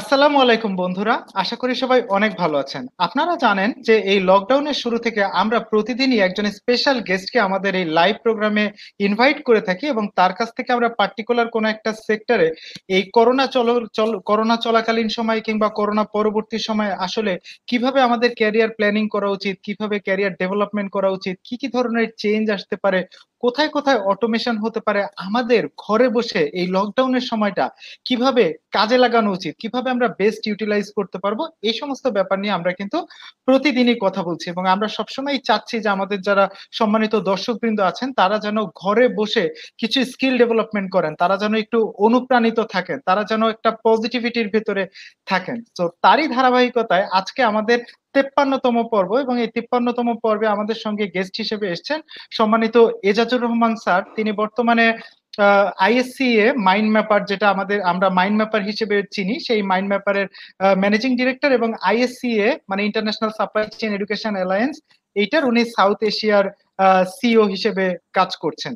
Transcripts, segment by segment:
আসসালামু আলাইকুম বন্ধুরা, আশা করি সবাই অনেক ভালো আছেন। আপনারা জানেন যে এই লকডাউনের শুরু থেকে আমরা প্রতিদিনই একজন স্পেশাল গেস্টকে আমাদের এই লাইভ প্রোগ্রামে ইনভাইট করে থাকি এবং তার কাছ থেকে আমরা পার্টিকুলার কোনো একটা সেক্টরে এই করোনা চল করোনা চলাকালীন সময় কিংবা করোনা পরবর্তী সময়ে আসলে কীভাবে আমাদের ক্যারিয়ার প্ল্যানিং করা উচিত, কীভাবে ক্যারিয়ার ডেভেলপমেন্ট করা উচিত, কি কি ধরনের চেঞ্জ আসতে পারে কোথায় কোথায় অটোমেশন হতে পারে, আমাদের ঘরে বসে এই লকডাউনের সময়টা কীভাবে কাজে লাগানো উচিত, কীভাবে আমরা বেস্ট ইউটিলাইজ করতে পারব, এই সমস্ত ব্যাপার নিয়ে আমরা কিন্তু প্রতিদিনই কথা বলছি এবং আমরা সবসময় চাচ্ছি যে আমাদের যারা সম্মানিত দর্শকবৃন্দ আছেন, তারা যেন ঘরে বসে কিছু স্কিল ডেভেলপমেন্ট করেন, তারা যেন একটু অনুপ্রাণিত থাকেন, তারা যেন একটা পজিটিভিটির ভেতরে থাকেন। তো তারই ধারাবাহিকতায় আজকে আমাদের তেপ্পান্নতম পর্ব এবং এই তেপ্পান্নতম পর্বে আমাদের সঙ্গে গেস্ট হিসেবে এসছেন সম্মানিত এজাজুর রহমান স্যার। তিনি বর্তমানে আইএসসি এ মাইন্ড ম্যাপার যেটা আমাদের, আমরা মাইন্ড ম্যাপার হিসেবে চিনি, সেই মাইন্ড ম্যাপারের ম্যানেজিং ডিরেক্টর এবং আইএসসি এ মানে international supply chain education alliance এইটার উনি সাউথ এশিয়ার সিও হিসেবে কাজ করছেন।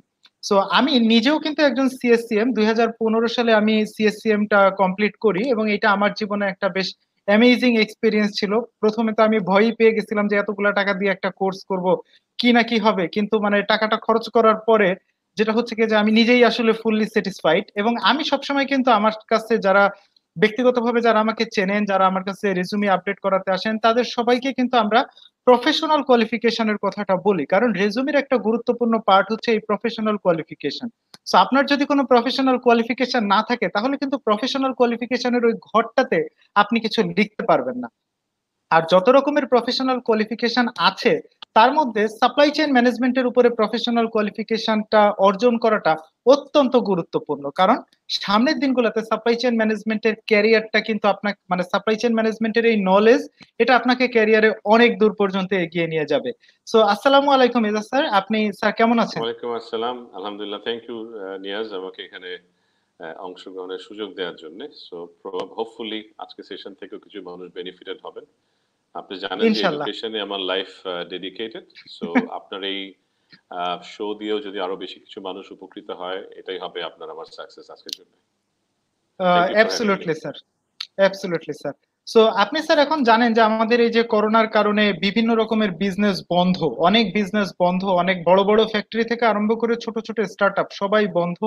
সো আমি নিজেও কিন্তু একজন সিএসসিএম দুই হাজার পনেরো সালে আমি সিএসসিএম টা কমপ্লিট করি এবং এটা আমার জীবনে একটা বেশ অ্যামেজিং এক্সপিরিয়েন্স ছিল। প্রথমে তো আমি ভয়ই পেয়ে গেছিলাম যে এতগুলা টাকা দিয়ে একটা কোর্স করব, কি না কি হবে। কিন্তু মানে টাকাটা খরচ করার পরে যেটা হচ্ছে কি যে আমি নিজেই আসলে ফুললি স্যাটিসফাইড এবং আমি সবসময় কিন্তু আমার কাছে যারা ব্যক্তিগতভাবে যারা আমাকে চেনেন, যারা আমার কাছে রেজুমি আপডেট করাতে আসেন, তাদের সবাইকে কিন্তু আমরা প্রফেশনাল কোয়ালিফিকেশনের কথাটা বলি। কারণ রেজুমির একটা গুরুত্বপূর্ণ পার্ট হচ্ছে এই প্রফেশনাল কোয়ালিফিকেশন সো আপনার যদি কোনো প্রফেশনাল কোয়ালিফিকেশন না থাকে, তাহলে কিন্তু প্রফেশনাল কোয়ালিফিকেশনের ওই ঘরটাতে আপনি কিছু লিখতে পারবেন না। আর যত রকমের প্রফেশনাল কোয়ালিফিকেশন আছে তার মধ্যে সাপ্লাই চেইন ম্যানেজমেন্টের উপরে প্রফেশনাল কোয়ালিফিকেশনটা অর্জন করাটা অত্যন্ত গুরুত্বপূর্ণ। কারণ সামনের দিনগুলোতে সাপ্লাই চেইন ম্যানেজমেন্টের ক্যারিয়ারটা কিন্তু আপনার মানে সাপ্লাই চেইন ম্যানেজমেন্টের এই নলেজ এটা আপনাকে ক্যারিয়ারে অনেক দূর পর্যন্ত এগিয়ে নিয়ে যাবে। সো আসসালামু আলাইকুম এজাজ স্যার, আপনি স্যার কেমন আছেন? ওয়ালাইকুম আসসালাম, আলহামদুলিল্লাহ থ্যাংক ইউ নিয়াজ, আমাকে এখানে অংশগ্রহণের সুযোগ দেওয়ার জন্য। সো হোপফুলি আজকে সেশন থেকে কিছু মানুষ বেনিফিটেড হবেন। আপনি জানেন যে এডুকেশনে আমার লাইফ ডেডিকেটেড সো আপনার এই শো দিয়েও যদি আরও বেশি কিছু মানুষ উপকৃত হয় এটাই হবে আপনার আমার সাকসেস আজকের জন্য। Absolutely sir absolutely sir so আপনি স্যার এখন জানেন যে আমাদের এই যে করোনার কারণে বিভিন্ন রকমের বিজনেস বন্ধ অনেক বিজনেস বন্ধ অনেক বড় বড় ফ্যাক্টরি থেকে আরম্ভ করে ছোট ছোট স্টার্টআপ সবাই বন্ধ।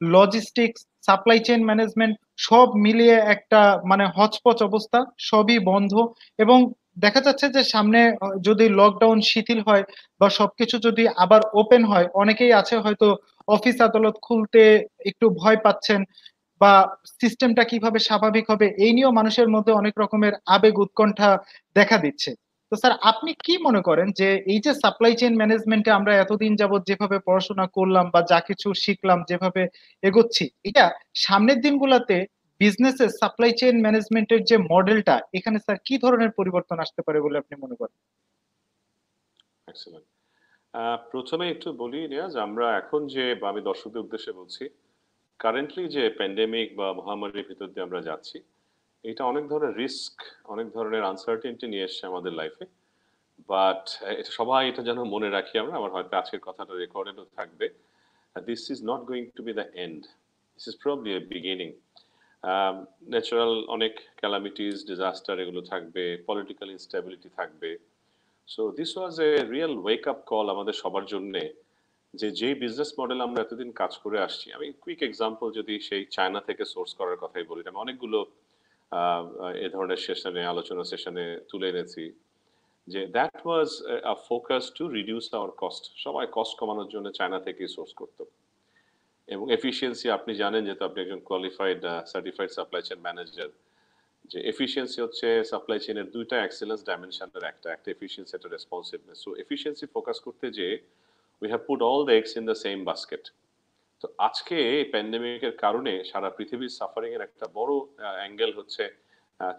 লজিস্টিক্স সাপ্লাই চেইন ম্যানেজমেন্ট সব মিলিয়ে একটা মানে হচপচ অবস্থা, সবই বন্ধ এবং দেখা যাচ্ছে যে সামনে যদি লকডাউন শিথিল হয় বা সবকিছু যদি আবার ওপেন হয়, অনেকেই আছে হয়তো অফিস আদালত খুলতে একটু ভয় পাচ্ছেন বা সিস্টেমটা কীভাবে স্বাভাবিক হবে, এই নিয়েও মানুষের মধ্যে অনেক রকমের আবেগ উৎকণ্ঠা দেখা দিচ্ছে। তো স্যার, আপনি কি মনে করেন যে এই যে সাপ্লাই চেইন ম্যানেজমেন্টে আমরা এতদিন যাবত যেভাবে পড়াশোনা করলাম বা যা কিছু শিখলাম, যেভাবে এগোচ্ছি, এটা সামনের দিনগুলোতে বিজনেসের সাপ্লাই চেইন ম্যানেজমেন্টের যে মডেলটা এখানে স্যার কি ধরনের পরিবর্তন আসতে পারে বলে আপনি মনে করেন? প্রথমে একটু বলি রিয়াজ আমরা এখন যে আমি দর্শকদের উদ্দেশ্যে বলছি কারেন্টলি যে প্যান্ডেমিক বা মহামারীর ভিতর দিয়ে আমরা যাচ্ছি এটা অনেক ধরনের রিস্ক অনেক ধরনের আনসার্টেনটি নিয়ে এসছে আমাদের লাইফে বাট এটা সবাই এটা যেন মনে রাখি আমরা, আমার হয়তো আজকের কথাটা রেকর্ডেডও থাকবে। This is not going to be the end this is probably a beginning natural অনেক ক্যালামিটিস ডিজাস্টার এগুলো থাকবে পলিটিক্যাল ইনস্টেবিলিটি থাকবে। So this was a real wake up call আমাদের সবার জন্যে যে যেই বিজনেস মডেল আমরা এতদিন কাজ করে আসছি। আমি কুইক এক্সাম্পল যদি সেই চায়না থেকে সোর্স করার কথাই বলি, আমি অনেকগুলো এ ধরনের সেশনে, আলোচনা সেশনে তুলে এনেছি যে that was a focus to reduce our cost সবাই কস্ট কমানোর জন্য চায়না থেকে সোর্স করতো। এবং এফিসিয়েন্সি আপনি জানেন যেহেতু আপনি একজন qualified certified supply chain manager যে এফিসিয়েন্সি হচ্ছে সাপ্লাই চেনের দুইটা এক্সেলেন্স ডাইমেনশনের একটা একটা এফিসিয়েন্সি একটা রেসপন্সিভনেস সো এফিসিয়েন্সি ফোকাস করতে যে we have put all the eggs in the same basket তো আজকে এই প্যান্ডেমিকের কারণে সারা পৃথিবীর সাফারিং এর একটা বড় অ্যাঙ্গেল হচ্ছে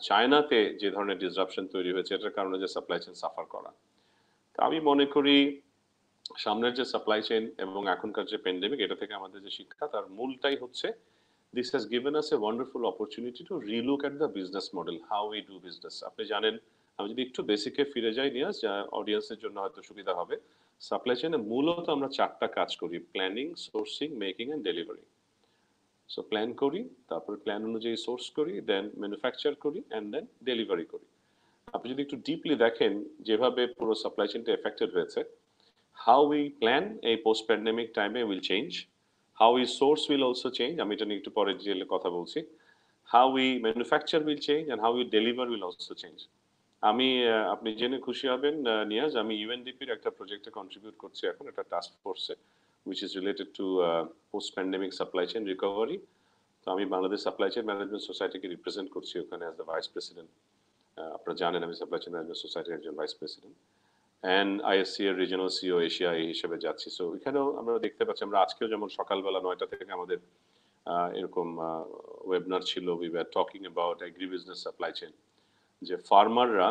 চায়নাতে যে ধরনের ডিসরাপশন তৈরি হয়েছে, এটার কারণে যে সাপ্লাই চেন সাফার করা। তো আমি মনে করি, সামনের যে সাপ্লাই চেন এবং এখনকার যে প্যান্ডেমিক এটা থেকে আমাদের যে শিক্ষা, তার মূলটাই হচ্ছে this has given us a wonderful opportunity to relook at the business model how we do business আপনি জানেন আমি যদি একটু বেসিকে ফিরে যাই নিয়ে যা অডিয়েন্সের জন্য হয়তো সুবিধা হবে সাপ্লাই চেনে মূলত আমরা চারটা কাজ করি planning sourcing making and delivery so plan করি, তারপর প্ল্যান অনুযায়ী সোর্স করি দেন ম্যানুফ্যাকচার করি অ্যান্ড দেন ডেলিভারি করি। আপনি যদি একটু ডিপলি দেখেন যেভাবে পুরো সাপ্লাই চেনটা এফেক্টেড হয়েছে হাউ উই প্ল্যান এই পোস্ট প্যান্ডেমিক টাইমে will change how we source will also change আমি এটা নিয়ে একটু পরে ডিটেলে কথা বলছি how we manufacture will change and how we deliver will also change আমি আপনি জেনে খুশি হবেন নিয়াজ, আমি ইউএনডিপির একটা প্রজেক্টে কন্ট্রিবিউট করছি এখন একটা task ফোর্সে which is related to post pandemic supply chain recovery তো আমি বাংলাদেশ সাপ্লাই চেন ম্যানেজমেন্ট সোসাইটিকে রিপ্রেজেন্ট করছি ওখানে অ্যাজ দ্য ভাইস প্রেসিডেন্ট আপনারা জানেন আমি সাপ্লাই চেন ম্যানেজমেন্ট সোসাইটির একজন ভাইস প্রেসিডেন্ট অ্যান্ড আইএসসি এর রিজনাল সিও এশিয়া এই হিসেবে যাচ্ছি। সো এখানেও আমরা দেখতে পাচ্ছি, আমরা আজকেও যেমন সকালবেলা নয়টা থেকে আমাদের এরকম ওয়েবনার ছিল we were talking about agri business supply chain যে ফার্মাররা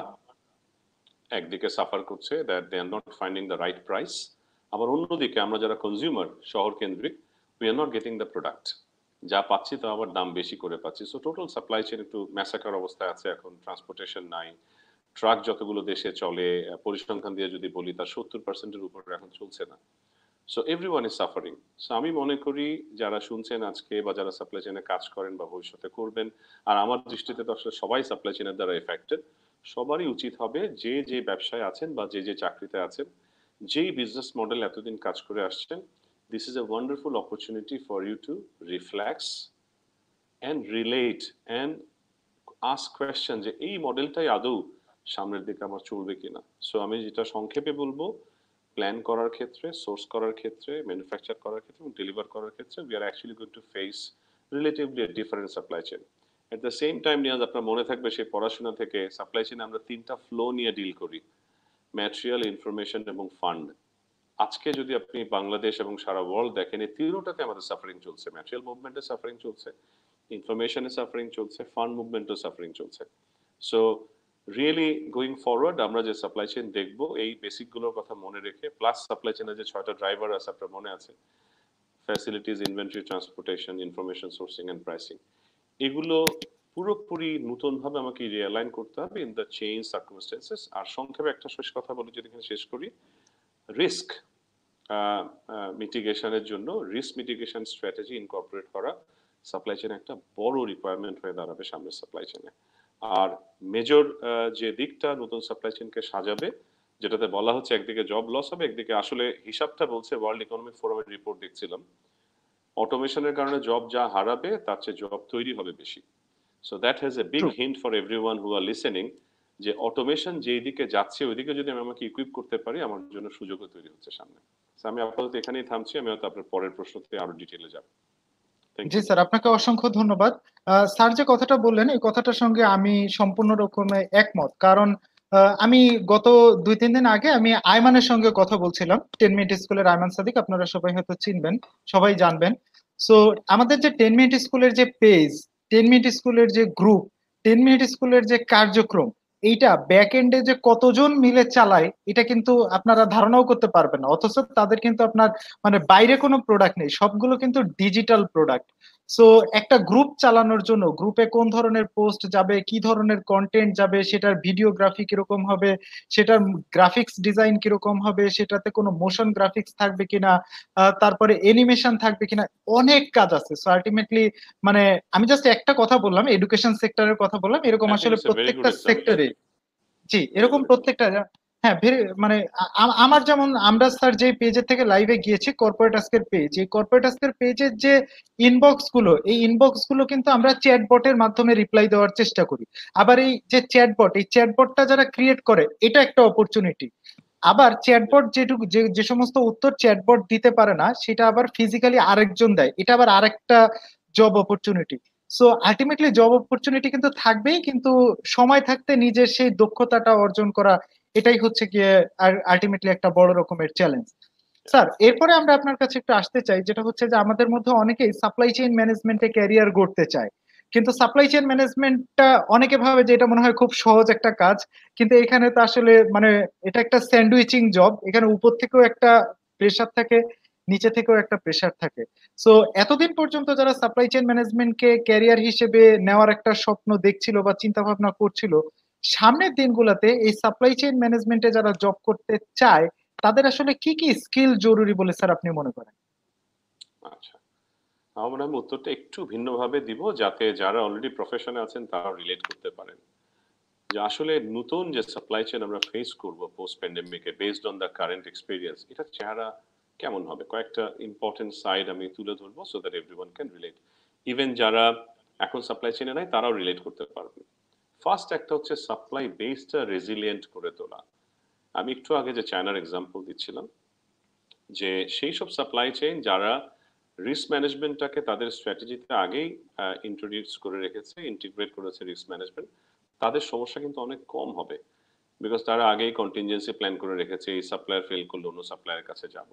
একদিকে সাফার করছে that they are not finding the right price আবার অন্যদিকে আমরা যারা কনজিউমার শহর কেন্দ্রিক we are not getting the product যা পাচ্ছি তা আবার দাম বেশি করে পাচ্ছি। সো টোটাল সাপ্লাই চেন একটু ম্যাসাকার অবস্থায় আছে এখন ট্রান্সপোর্টেশন নাই ট্রাক যতগুলো দেশে চলে, পরিসংখ্যান দিয়ে যদি বলি, তার সত্তর পার্সেন্টের উপরে এখন চলছে না। So every one is suffering so আমি মনে করি যারা শুনছেন আজকে বা যারা সাপ্লাই চেনে কাজ করেন বা ভবিষ্যতে করবেন, আর আমার দৃষ্টিতে তো আসলে সবাই সাপ্লাই চেনের দ্বারা এফেক্টেড সবারই উচিত হবে যে যে ব্যবসায় আছেন বা যে যে চাকরিতে আছেন, যেই বিজনেস মডেল এতদিন কাজ করে আসছেন this is a wonderful opportunity for you to reflect and relate and ask question যে, এই মডেলটাই আদৌ সামনের দিকে আমার চলবে কিনা? সো আমি যেটা সংক্ষেপে বলব প্ল্যান করার ক্ষেত্রে সোর্স করার ক্ষেত্রে ম্যানুফ্যাকচার করার ক্ষেত্রে এবং ডেলিভার করার ক্ষেত্রে we are actually going to face relatively different supply chain at the same time নিয়ে আপনার মনে থাকবে সেই পড়াশোনা থেকে সাপ্লাই চেনে আমরা তিনটা ফ্লো নিয়ে ডিল করি ম্যাটেরিয়াল ইনফরমেশন এবং ফান্ড আজকে যদি আপনি বাংলাদেশ এবং সারা ওয়ার্ল্ড দেখেন, এই তিনটাতে আমাদের সাফারিং চলছে ম্যাটেরিয়াল মুভমেন্টে সাফারিং চলছে ইনফরমেশনে সাফারিং চলছে ফান্ড মুভমেন্টও সাফারিং চলছে. সো রিয়েলি গোয়িং ফরওয়ার্ড আমরা যে সাপ্লাই চেন দেখব, এই বেসিকগুলোর কথা মনে রেখে প্লাস সাপ্লাই চেনের যে ছয়টা ড্রাইভার আছে, আপনার মনে আছে? Facilities inventory transportation information sourcing and pricing এগুলো পুরোপুরি নতুনভাবে আমাকে রিয়ালাইন করতে হবে ইন দ্য চেঞ্জ সার্কমস্টেন্সেস আর সংক্ষেপে একটা শেষ কথা বলে, যদি শেষ করি। রিস্ক মিটিগেশনের জন্য রিস্ক মিটিগেশন স্ট্র্যাটেজি ইনকর্পোরেট করা সাপ্লাই চেনে একটা বড় রিকোয়ারমেন্ট হয়ে দাঁড়াবে সামনের সাপ্লাই চেনে আর মেজর যে দিকটা নতুন সাপ্লাই চেনকে সাজাবে যেটাতে বলা হচ্ছে একদিকে জব লস হবে একদিকে আসলে হিসাবটা বলছে ওয়ার্ল্ড ইকোনমিক ফোরামের রিপোর্ট দেখছিলাম। অটোমেশনের কারণে জব যা হারাবে তার চেয়ে জব তৈরি হবে বেশি। So that has a big hint for every one who are listening যে অটোমেশন যেই দিকে যাচ্ছে ওইদিকে যদি আমি আমাকে ইকুইপ করতে পারি আমার জন্য সুযোগও তৈরি হচ্ছে সামনে। আমি আপাতত এখানেই থামছি আমি হয়তো আপনার পরের প্রশ্নতে আরও ডিটেলে যাব। জি স্যার আপনাকে অসংখ্য ধন্যবাদ। স্যার যে কথাটা বললেন এই কথাটার সঙ্গে আমি সম্পূর্ণ রকমে একমত। কারণ আমি গত দুই তিন দিন আগে আমি আয়মানের সঙ্গে কথা বলছিলাম। টেন মিনিট স্কুলের আয়মান সাদিক আপনারা সবাই হয়তো চিনবেন সবাই জানবেন। সো আমাদের যে টেন মিনিট স্কুলের যে পেজ টেন মিনিট স্কুলের যে গ্রুপ টেন মিনিট স্কুলের যে কার্যক্রম এইটা ব্যাক এন্ডে যে কতজন মিলে চালায়, এটা কিন্তু আপনারা ধারণাও করতে পারবেন না। অথচ তাদের কিন্তু আপনার মানে বাইরে কোনো প্রোডাক্ট নেই। সবগুলো কিন্তু ডিজিটাল প্রোডাক্ট সো একটা গ্রুপ চালানোর জন্য গ্রুপে কোন ধরনের পোস্ট যাবে কি ধরনের কন্টেন্ট যাবে সেটার ভিডিওগ্রাফি কীরকম হবে সেটার গ্রাফিক্স ডিজাইন কীরকম হবে সেটাতে কোনো মোশন গ্রাফিক্স থাকবে কিনা তারপরে এনিমেশন থাকবে কিনা অনেক কাজ আছে। সো আলটিমেটলি মানে আমি জাস্ট একটা কথা বললাম এডুকেশন সেক্টরের কথা বললাম এরকম আসলে very good প্রত্যেকটা সেক্টরে জি এরকম প্রত্যেকটা হ্যাঁ মানে আমার যেমন, আমরা স্যার যে পেজের থেকে লাইভে গিয়েছি কর্পোরেট আজকের পেজ এই কর্পোরেট আজকের পেজের যে ইনবক্সগুলো, এই ইনবক্সগুলো কিন্তু আমরা চ্যাটবটের মাধ্যমে রিপ্লাই দেওয়ার চেষ্টা করি। আবার এই যে চ্যাটবট এই চ্যাটবটটা যারা ক্রিয়েট করে, এটা একটা অপরচুনিটি আবার চ্যাটবট যেটুকু, যে যে সমস্ত উত্তর চ্যাটবট দিতে পারে না, সেটা আবার ফিজিক্যালি আরেকজন দেয়। এটা আবার আরেকটা job opportunity so ultimately job opportunity কিন্তু থাকবেই, কিন্তু সময় থাকতে নিজের সেই দক্ষতাটা অর্জন করা এটাই হচ্ছে গিয়ে আলটিমেটলি একটা বড় রকমের চ্যালেঞ্জ স্যার এরপরে আমরা আপনার কাছে একটু আসতে চাই, যেটা হচ্ছে যে আমাদের মধ্যে অনেকেই সাপ্লাই চেইন ম্যানেজমেন্টে ক্যারিয়ার গড়তে চায়। কিন্তু সাপ্লাই চেইন ম্যানেজমেন্টটা অনেকে ভাবে যে এটা মনে হয় খুব সহজ একটা কাজ, কিন্তু এখানে তো আসলে মানে এটা একটা স্যান্ডউইচিং জব এখানে উপর থেকেও একটা প্রেসার থাকে, নিচে থেকেও একটা প্রেসার থাকে। সো এতদিন পর্যন্ত যারা সাপ্লাই চেইন ম্যানেজমেন্টকে ক্যারিয়ার হিসেবে নেওয়ার একটা স্বপ্ন দেখছিল বা চিন্তা ভাবনা করছিল সামনের দিনগুলোতে এই সাপ্লাই চেইন ম্যানেজমেন্টে যারা জব করতে চায়, তাদের আসলে কি কি স্কিল জরুরি বলে স্যার আপনি মনে করেন? আচ্ছা। আমার আমি উত্তরটা একটু ভিন্নভাবে দিব, যাতে যারা অলরেডি প্রফেশনে আছেন তারা রিলেট করতে পারেন। যে আসলে নতুন যে সাপ্লাই চেন আমরা ফেস করব post প্যান্ডেমিকে based on the current experience এটা চেহারা কেমন হবে? কয়েকটা ইম্পর্টেন্ট সাইড আমি তুলে ধরবো so that everyone can relate even যারা এখন সাপ্লাই চেনে নাই, তারাও রিলেট করতে পারবে। ফার্স্ট একটা হচ্ছে সাপ্লাই বেসটা রেজিলিয়েন্ট করে তোলা। আমি একটু আগে যে চায়নার এক্সাম্পল দিচ্ছিলাম, যে সেই সব সাপ্লাই চেইন যারা রিস্ক ম্যানেজমেন্টটাকে তাদের স্ট্র্যাটেজিতে আগেই ইন্ট্রোডিউস করে রেখেছে ইন্টিগ্রেট করেছে রিস্ক ম্যানেজমেন্ট তাদের সমস্যা কিন্তু অনেক কম হবে। বিকজ তারা আগেই কন্টিনজেন্সি প্ল্যান করে রেখেছে, এই সাপ্লায়ার ফেল করলে অন্য সাপ্লায়ারের কাছে যাব।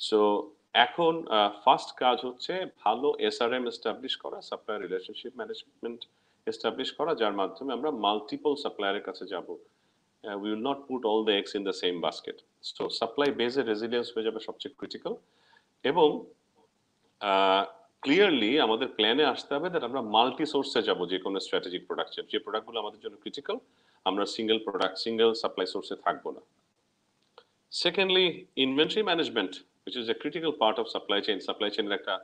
সো এখন ফার্স্ট কাজ হচ্ছে ভালো এসআরএম এস্টাবলিশ করা সাপ্লায়ার রিলেশনশিপ ম্যানেজমেন্ট এস্টাবলিশ করা, যার মাধ্যমে আমরা মাল্টিপল সাপ্লায়ারের কাছে যাব। We will not put all the eggs in the same basket so supply বেজে রেজিলিয়েন্স হয়ে যাবে সবচেয়ে ক্রিটিক্যাল এবং ক্লিয়ারলি আমাদের প্ল্যানে আসতে হবে দ্যাট আমরা মাল্টি সোর্সে যাব, যে কোনো স্ট্র্যাটেজিক প্রোডাক্টের যে প্রোডাক্টগুলো আমাদের জন্য ক্রিটিক্যাল আমরা সিঙ্গেল প্রোডাক্ট সিঙ্গেল সাপ্লাই সোর্সে থাকব না। Secondly inventory management which is a critical part of supply chain supply চেইনের একটা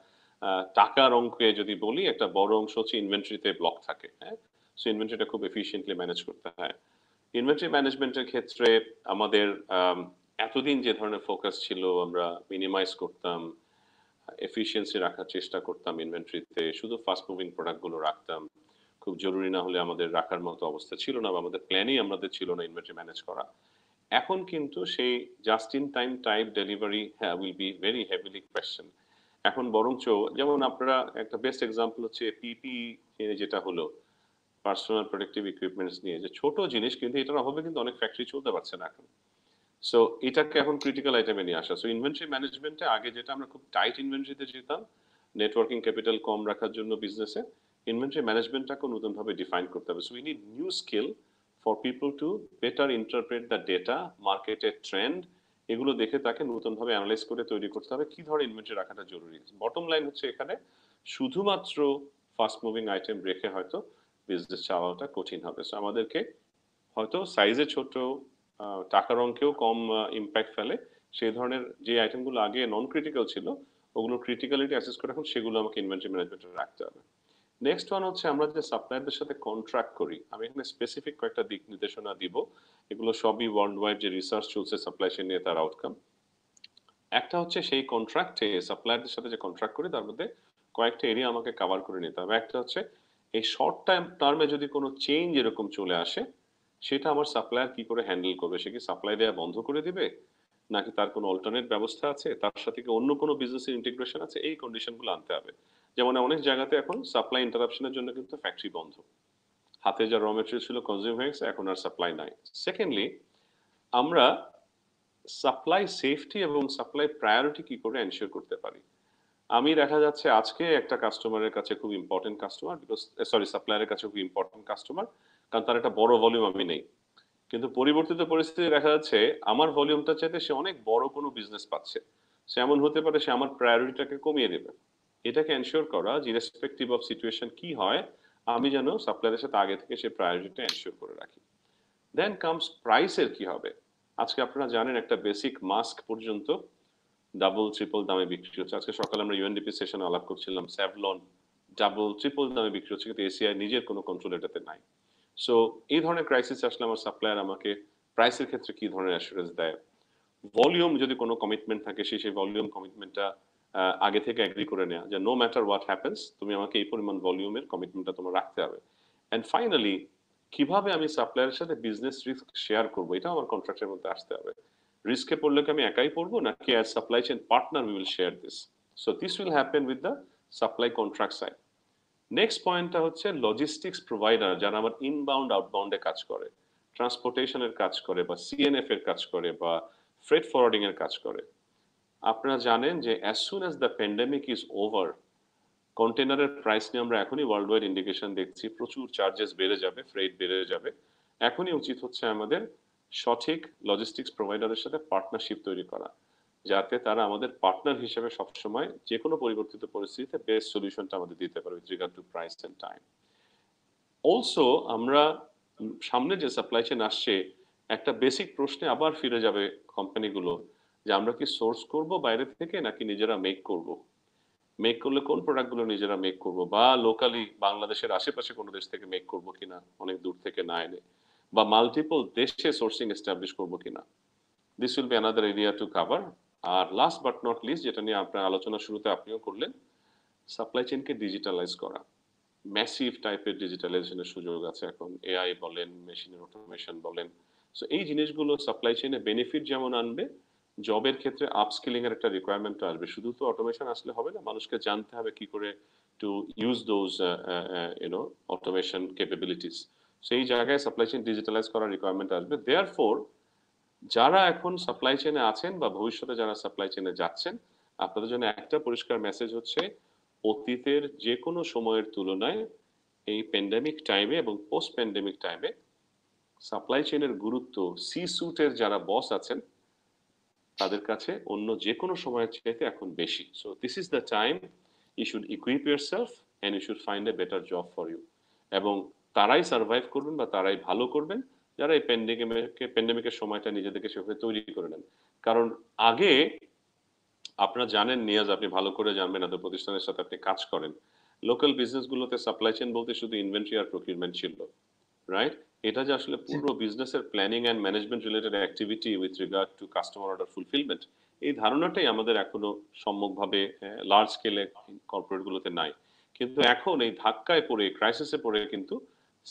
টাকার অঙ্কে যদি বলি, একটা বড় অংশ হচ্ছে ইনভেন্টরিতে ব্লক থাকে হ্যাঁ? সো ইনভেন্টরিটা খুব এফিসিয়েন্টলি ম্যানেজ করতে হয়। ইনভেন্টরি ম্যানেজমেন্টের ক্ষেত্রে আমাদের এতদিন যে ধরনের ফোকাস ছিল, আমরা মিনিমাইজ করতাম এফিসিয়েন্সি রাখার চেষ্টা করতাম ইনভেন্টরিতে শুধু ফাস্ট মুভিং প্রোডাক্টগুলো রাখতাম। খুব জরুরি না হলে আমাদের রাখার মতো অবস্থা ছিল না বা আমাদের প্ল্যানই আমাদের ছিল না ইনভেন্টরি ম্যানেজ করা। এখন কিন্তু সেই just in time type delivery হ্যাঁ will be very heavily question এখন বরঞ্চ যেমন আপনারা একটা বেস্ট এক্সাম্পল হচ্ছে পিপি যেটা হলো পার্সোনাল প্রোটেক্টিভ ইকুইপমেন্টস নিয়ে, যে ছোট জিনিস কিন্তু এটার অভাবে কিন্তু অনেক ফ্যাক্টরি চলতে পারছে না এখন। সো এটাকে এখন ক্রিটিক্যাল আইটেমে নিয়ে আসা। সো ইনভেন্টরি ম্যানেজমেন্টে আগে যেটা আমরা খুব টাইট ইনভেন্টরিতে যেতাম নেটওয়ার্কিং ক্যাপিটাল কম রাখার জন্য বিজনেসে ইনভেন্টরি ম্যানেজমেন্টটাকেও নতুনভাবে ডিফাইন করতে হবে। So we need new skill for people to better interpret the data মার্কেটের ট্রেন্ড এগুলো দেখে তাকে নতুনভাবে অ্যানালাইজ করে তৈরি করতে হবে। কি ধরনের ইনভেন্টরি রাখাটা জরুরি? বটম লাইন হচ্ছে এখানে শুধুমাত্র ফাস্ট মুভিং আইটেম রেখে হয়তো বিজনেস চালানোটা কঠিন হবে। সো আমাদেরকে হয়তো সাইজে ছোট টাকার অঙ্কেও কম ইম্প্যাক্ট ফেলে। সেই ধরনের যে আইটেমগুলো আগে নন ক্রিটিক্যাল ছিল, ওগুলো ক্রিটিক্যালিটি অ্যাসেস করে এখন সেগুলো আমাকে ইনভেন্টরি ম্যানেজমেন্টে রাখতে হবে। নেক্সট ওয়ান হচ্ছে আমরা যে সাপ্লায়ারদের সাথে কন্ট্রাক্ট করি, আমি এখানে স্পেসিফিক কয়েকটা দিক নির্দেশনা দিব। এগুলো সবই ওয়ার্ল্ড ওয়াইড যে রিসার্চ চলছে সাপ্লাই চেন নিয়ে তার আউটকাম একটা হচ্ছে সেই কন্ট্রাক্টে সাপ্লায়ারদের সাথে যে কন্ট্রাক্ট করি, তার মধ্যে কয়েকটা এরিয়া আমাকে কভার করে নিতে হবে। একটা হচ্ছে এই শর্ট টাইম টার্মে যদি কোনো চেঞ্জ এরকম চলে আসে, সেটা আমার সাপ্লায়ার কি করে হ্যান্ডেল করবে? সে কি সাপ্লাই দেওয়া বন্ধ করে দিবে? নাকি তার কোনো অল্টারনেট ব্যবস্থা আছে? তার সাথে কি অন্য কোনো বিজনেসের ইন্টিগ্রেশন আছে? এই কন্ডিশনগুলো আনতে হবে। যেমন অনেক জায়গাতে এখন সাপ্লাই ইন্টারাপশনের জন্য কিন্তু ফ্যাক্টরি বন্ধ। হাতে যা র মেটেরিয়াল ছিল কনজিউম হয়ে গেছে, এখন আর সাপ্লাই নাই। সেকেন্ডলি আমরা সাপ্লাই সেফটি এবং সাপ্লাই প্রায়োরিটি কি করে এনশিওর করতে পারি? আমি দেখা যাচ্ছে আজকে একটা কাস্টমারের কাছে খুব ইম্পর্টেন্ট কাস্টমার বিকজ সরি সাপ্লায়ারের কাছে খুব ইম্পর্টেন্ট কাস্টমার কারণ তার একটা বড় ভলিউম আমি নেই। কিন্তু পরিবর্তিত পরিস্থিতি দেখা যাচ্ছে আমার ভলিউমটা চাইতে সে অনেক বড় কোনো বিজনেস পাচ্ছে। সে এমন হতে পারে সে আমার প্রায়োরিটিটাকে কমিয়ে দেবে। এটাকে এনশিওর করা যে রেসপেক্টিভ অফ সিচুয়েশন কি হয়, আমি যেন সাপ্লায়ারের সাথে আগে থেকে সেই প্রায়োরিটিটা এনশিওর করে রাখি। দেন কামস প্রাইসের কি হবে? আজকে আপনারা জানেন একটা বেসিক মাস্ক পর্যন্ত ডাবল ট্রিপল দামে বিক্রি হচ্ছে। আজকে সকালে আমরা ইউএনডিপি সেশনে আলাপ করছিলাম স্যাভলন ডাবল ট্রিপল দামে বিক্রি হচ্ছে, কিন্তু এসিআই নিজের কোনো কন্ট্রোল এটাতে নাই। সো এই ধরনের ক্রাইসিস আসলে আমার সাপ্লায়ার আমাকে প্রাইসের ক্ষেত্রে কি ধরনের অ্যাসুরেন্স দেয়? ভলিউম যদি কোনো কমিটমেন্ট থাকে সেই সেই ভলিউম কমিটমেন্টটা আগে থেকে অ্যাগ্রি করে নেওয়া যে নো ম্যাটার হোয়াট হ্যাপেন্স তুমি আমাকে এই পরিমাণ ভলিউমের কমিটমেন্টটা তোমার রাখতে হবে। অ্যান্ড ফাইনালি কীভাবে আমি সাপ্লায়ারের সাথে বিজনেস রিস্ক শেয়ার করব? এটা আমার কন্ট্রাক্টের মধ্যে আসতে হবে। রিস্কে পড়লে কি আমি একাই পড়ব? নাকি as supply chain partner we will share this so this will happen with the supply contract side next পয়েন্টটা হচ্ছে লজিস্টিক্স প্রোভাইডার যারা আমার ইনবাউন্ড আউটবাউন্ডে কাজ করে। ট্রান্সপোর্টেশনের কাজ করে বা সিএনএফ এর কাজ করে বা ফ্রেড ফরওয়ার্ডিং এর কাজ করে। আপনারা জানেন যে as soon as the pandemic is over কন্টেনারের price নিয়ে আমরা এখনই ওয়ার্ল্ড ওয়াইড ইন্ডিকেশন দেখছি। প্রচুর চার্জেস বেড়ে যাবে ফ্রেড বেড়ে যাবে। এখনই উচিত হচ্ছে আমাদের সঠিক লজিস্টিক্স প্রোভাইডারের সাথে পার্টনারশিপ তৈরি করা। যাতে তারা আমাদের পার্টনার হিসেবে সবসময় যে কোনো পরিবর্তিত পরিস্থিতিতে বেস্ট সলিউশনটা আমাদের দিতে পারে with regard to price and time also আমরা সামনে যে সাপ্লাই চেন আসছে, একটা বেসিক প্রশ্নে আবার ফিরে যাবে কোম্পানিগুলো যে আমরা কি সোর্স করব বাইরে থেকে নাকি নিজেরা মেক করব? মেক করলে কোন প্রোডাক্টগুলো নিজেরা মেক করব? বা লোকালি বাংলাদেশের আশেপাশে কোনো দেশ থেকে মেক করব কিনা? অনেক দূর থেকে না এনে। বা মাল্টিপল দেশে সোর্সিং এস্টাবলিশ করব কিনা? This will be another area to cover R last but not least যেটা নিয়ে আপনার আলোচনা শুরুতে আপনিও করলেন সাপ্লাই চেনকে ডিজিটালাইজ করা। ম্যাসিভ টাইপের ডিজিটালাইজেশনের সুযোগ আছে এখন। এআই বলেন মেশিনের অটোমেশন বলেন। সো এই জিনিসগুলো সাপ্লাই চেনে বেনিফিট যেমন আনবে জবের ক্ষেত্রে আপস্কিলিং এর একটা রিকোয়ারমেন্ট আসবে। শুধু তো অটোমেশন আসলে হবে না, মানুষকে জানতে হবে কি করে to use those you know automation capabilities সেই জায়গায় সাপ্লাই চেন ডিজিটালাইজ করার রিকোয়ারমেন্ট আসবে। দেয়ার ফোর যারা এখন সাপ্লাই চেনে আছেন বা ভবিষ্যতে যারা সাপ্লাই চেনে যাচ্ছেন, আপনাদের জন্য একটা পরিষ্কার মেসেজ হচ্ছে, অতীতের যে কোনো সময়ের তুলনায় এই প্যান্ডেমিক টাইমে এবং পোস্ট প্যান্ডেমিক টাইমে সাপ্লাই চেনের গুরুত্ব সি সুটের যারা বস আছেন, তাদের কাছে অন্য যে কোনো সময়ের চাইতে এখন বেশি। So this is the time you should equip yourself and you should find a better job for you এবং তারাই সার্ভাইভ করবেন বা তারাই ভালো করবেন। যারা এই প্যান্ডেমিকে প্যান্ডেমিকের সময়টা নিজেদেরকে সেভাবে তৈরি করে নেন। কারণ আগে আপনারা জানেন নিয়াজ আপনি ভালো করে জানবেন এত প্রতিষ্ঠানের সাথে আপনি কাজ করেন। লোকাল বিজনেসগুলোতে সাপ্লাই চেন বলতে শুধু ইনভেন্টরি আর প্রকিউরমেন্ট ছিল রাইট এটা যে আসলে পুরো বিজনেসের planning and management related activity with regard to customer order fulfilment এই ধারণাটাই আমাদের এখনও সম্যকভাবে লার্জ স্কেলে কর্পোরেটগুলোতে নাই। কিন্তু এখন এই ধাক্কায় পড়ে ক্রাইসিসে পড়ে কিন্তু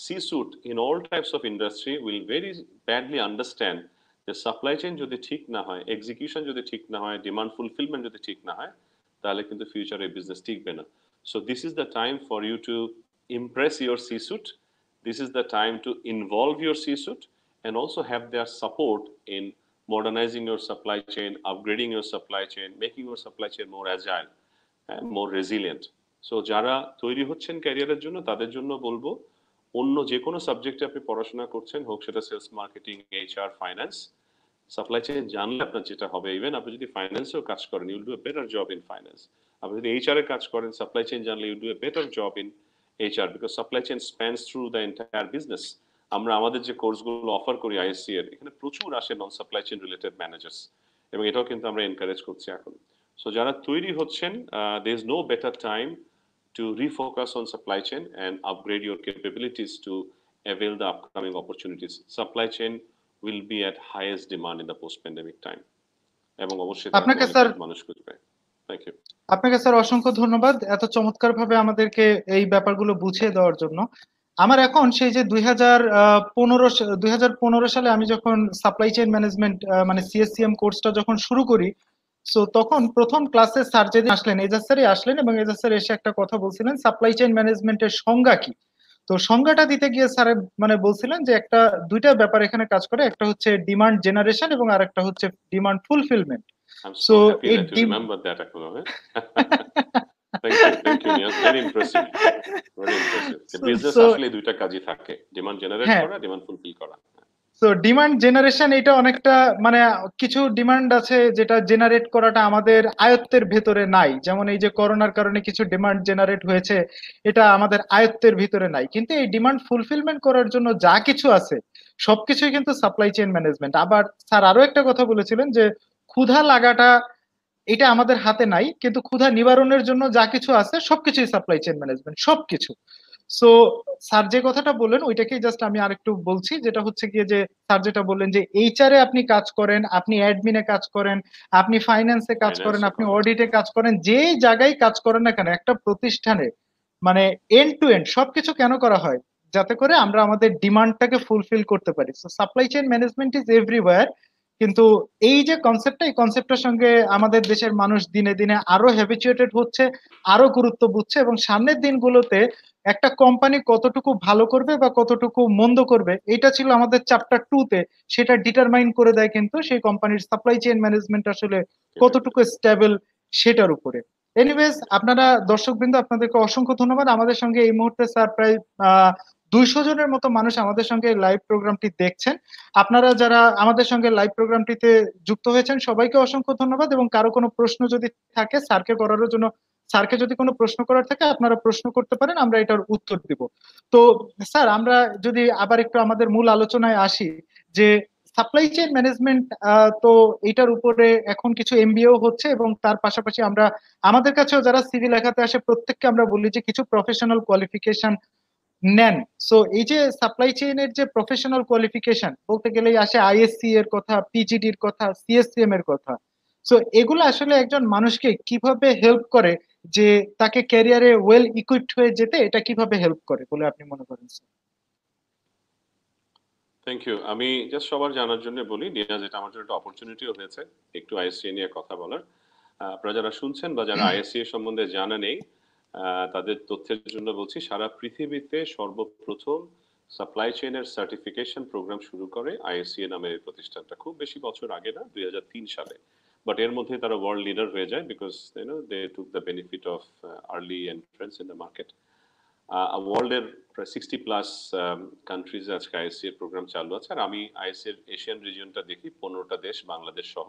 C suite in all types of industry will very badly understand যে সাপ্লাই চেইন যদি ঠিক না হয় এক্সিকিউশন যদি ঠিক না হয় ডিমান্ড ফুলফিলমেন্ট যদি ঠিক না হয় তাহলে কিন্তু ফিউচারে বিজনেস টিকবে না so this is the time for you to impress your C suite this is the time to involve your C-suite and also have their support in modernizing your supply chain, upgrading your supply chain, making your supply chain more agile and more resilient. So যারা তৈরি হচ্ছেন ক্যারিয়ারের জন্য তাদের জন্য বলবো অন্য যে কোনো সাবজেক্টে আপনি পড়াশোনা করছেন, হোক সেটা sales marketing HR finance supply chain জানলে আপনার যেটা হবে। ইভেন আপনি যদি ফাইন্যান্সেও কাজ করেন you'll do a better job in finance আপনি যদি এইচআর এ কাজ করেন সাপ্লাই চেইন জানলে you'll do a better job in HR because supply chain spans through the entire business. আমরা আমাদের যে কোর্সগুলো অফার করি আইএসসি এর, এখানে প্রচুর আসে non supply chain related managers এবং এটাও কিন্তু আমরা এনকারেজ করছি এখন। সো যারা তৈরি হচ্ছেন they is no better time to refocus on supply chain and upgrade your capabilities to avail the upcoming opportunities supply chain will be at highest demand in the post pandemic time এবং অবশ্যই আপনাকে sir মানুষ খুঁজবে thank you আপনাকে sir অসংখ্য ধন্যবাদ এত চমৎকার ভাবে আমাদেরকে এই ব্যাপারগুলো বুঝিয়ে দেওয়ার জন্য। আমার এখন সেই যে দুই হাজার পনেরো দুই হাজার পনেরো সালে আমি যখন সাপ্লাই চেইন ম্যানেজমেন্ট মানে সিএসসিএম কোর্সটা যখন শুরু করি সো তখন প্রথম ক্লাসে স্যার যেদিন আসলেন এজাজ স্যারই আসলেন এবং এজাজ স্যার এসে একটা কথা বলছিলেন সাপ্লাই চেইন ম্যানেজমেন্টের সংজ্ঞা কি তো সংজ্ঞাটা দিতে গিয়ে স্যার মানে বলছিলেন যে একটা দুইটা ব্যাপার এখানে কাজ করে একটা হচ্ছে ডিমান্ড জেনারেশন এবং আরেকটা হচ্ছে demand fulfilment dim- remember that, Akulo. eh? thank you, thank you, Niyaz. Very impressive. Very impressive. So- business so- আসলে দুইটা কাজই থাকে ডিমান্ড জেনারেট হ্যাঁ। করা ডিমান্ড ফুলফিল করা তো ডিমান্ড জেনারেশন এটা অনেকটা মানে কিছু ডিমান্ড আছে যেটা জেনারেট করাটা আমাদের আয়ত্তের ভেতরে নাই। যেমন এই যে করোনার কারণে কিছু ডিমান্ড জেনারেট হয়েছে, এটা আমাদের আয়ত্তের ভিতরে নাই। কিন্তু এই ডিমান্ড ফুলফিলমেন্ট করার জন্য যা কিছু আছে, সবকিছুই কিন্তু সাপ্লাই চেইন ম্যানেজমেন্ট আবার স্যার আরও একটা কথা বলেছিলেন যে, ক্ষুধা লাগাটা এটা আমাদের হাতে নাই, কিন্তু ক্ষুধা নিবারণের জন্য যা কিছু আছে, সবকিছুই সাপ্লাই চেইন ম্যানেজমেন্ট সবকিছু। সো স্যার যে কথাটা বললেন ওইটাকেই জাস্ট আমি আরেকটু বলছি। যেটা হচ্ছে গিয়ে যে স্যার যেটা বললেন যে এইচআরে আপনি কাজ করেন আপনি অ্যাডমিনে কাজ করেন আপনি ফাইন্যান্সে কাজ করেন আপনি। অডিটে কাজ করেন যে জায়গায় কাজ করেন না কেন একটা প্রতিষ্ঠানে মানে এন্ড টু এন্ড সবকিছু কেন করা হয়? যাতে করে আমরা আমাদের ডিমান্ডটাকে ফুলফিল করতে পারি। So supply chain management is everywhere কিন্তু এই যে কনসেপ্টটা এই কনসেপ্টের সঙ্গে আমাদের দেশের মানুষ দিনে দিনে আরও হ্যাবিচুয়েটেড হচ্ছে আরও গুরুত্ব বুঝছে এবং সামনের দিনগুলোতে একটা কোম্পানি কতটুকু ভালো করবে বা কতটুকু মন্দ করবে, এটা ছিল আমাদের চ্যাপ্টার তে। সেটা ডিটারমাইন করে দেয় কিন্তু সেই কোম্পানির সাপ্লাই চেইন ম্যানেজমেন্ট আসলে কতটুকু স্টেবল সেটার উপরে। এনিওয়েজ আপনারা দর্শকবৃন্দ, আপনাদেরকে অসংখ্য ধন্যবাদ। আমাদের সঙ্গে এই মুহূর্তে স্যার প্রায় দুইশো জনের মতো মানুষ আমাদের সঙ্গে লাইভ প্রোগ্রামটি দেখছেন। আপনারা যারা আমাদের সঙ্গে লাইভ প্রোগ্রামটিতে যুক্ত হয়েছেন, সবাইকে অসংখ্য ধন্যবাদ এবং কারও কোনো প্রশ্ন যদি থাকে স্যারকে করার জন্য স্যারকে যদি কোনো প্রশ্ন করার থাকে, আপনারা প্রশ্ন করতে পারেন, আমরা এটার উত্তর দিব। তো, স্যার, আমরা যদি আবার একটু আমাদের মূল আলোচনায় আসি, যে সাপ্লাই চেইন ম্যানেজমেন্ট তো এটার উপরে এখন কিছু এমবিএও হচ্ছে এবং তার পাশাপাশি আমরা, আমাদের কাছেও যারা সিভিল লেখাতে আসে, প্রত্যেককে আমরা বলি যে কিছু প্রফেশনাল কোয়ালিফিকেশন নেন। সো এই যে সাপ্লাই চেইনের যে প্রফেশনাল কোয়ালিফিকেশন বলতে গেলেই আসে আইএসসি এর কথা পিজিডির কথা সিএসসিএম এর কথা। সো এগুলো আসলে একজন মানুষকে কীভাবে হেল্প করে যে তাকে ক্যারিয়ারে ওয়েল ইকুইপড হয়ে যেতে এটা কীভাবে হেল্প করে বলে আপনি মনে করেন থ্যাংক ইউ আমি জাস্ট সবার জানার জন্য বলি নিয়াজ এটা আমার জন্য একটা অপরচুনিটিও হয়েছে একটু আইএসসি নিয়ে কথা বলার। আপনারা যারা শুনছেন বা যারা আইএসসি সম্বন্ধে জানা নেই তাদের তথ্যের জন্য বলছি সারা পৃথিবীতে সর্বপ্রথম সাপ্লাই চেইনের সার্টিফিকেশন প্রোগ্রাম শুরু করে আইএসসিএ নামের এই প্রতিষ্ঠানটা। খুব বেশি বছর আগে না দুই হাজার তিন সালে। বাট এর মধ্যে তারা ওয়ার্ল্ড লিডার হয়ে যায় because you know they took the benefit of early entrance in the market ওয়ার্ল্ডের প্রায় সিক্সটি প্লাস কান্ট্রিজ আজকে আইএসসি এর প্রোগ্রাম চালু আছে। আর আমি আইএসসি এর এশিয়ান রিজিয়নটা দেখি পনেরোটা দেশ বাংলাদেশ সহ।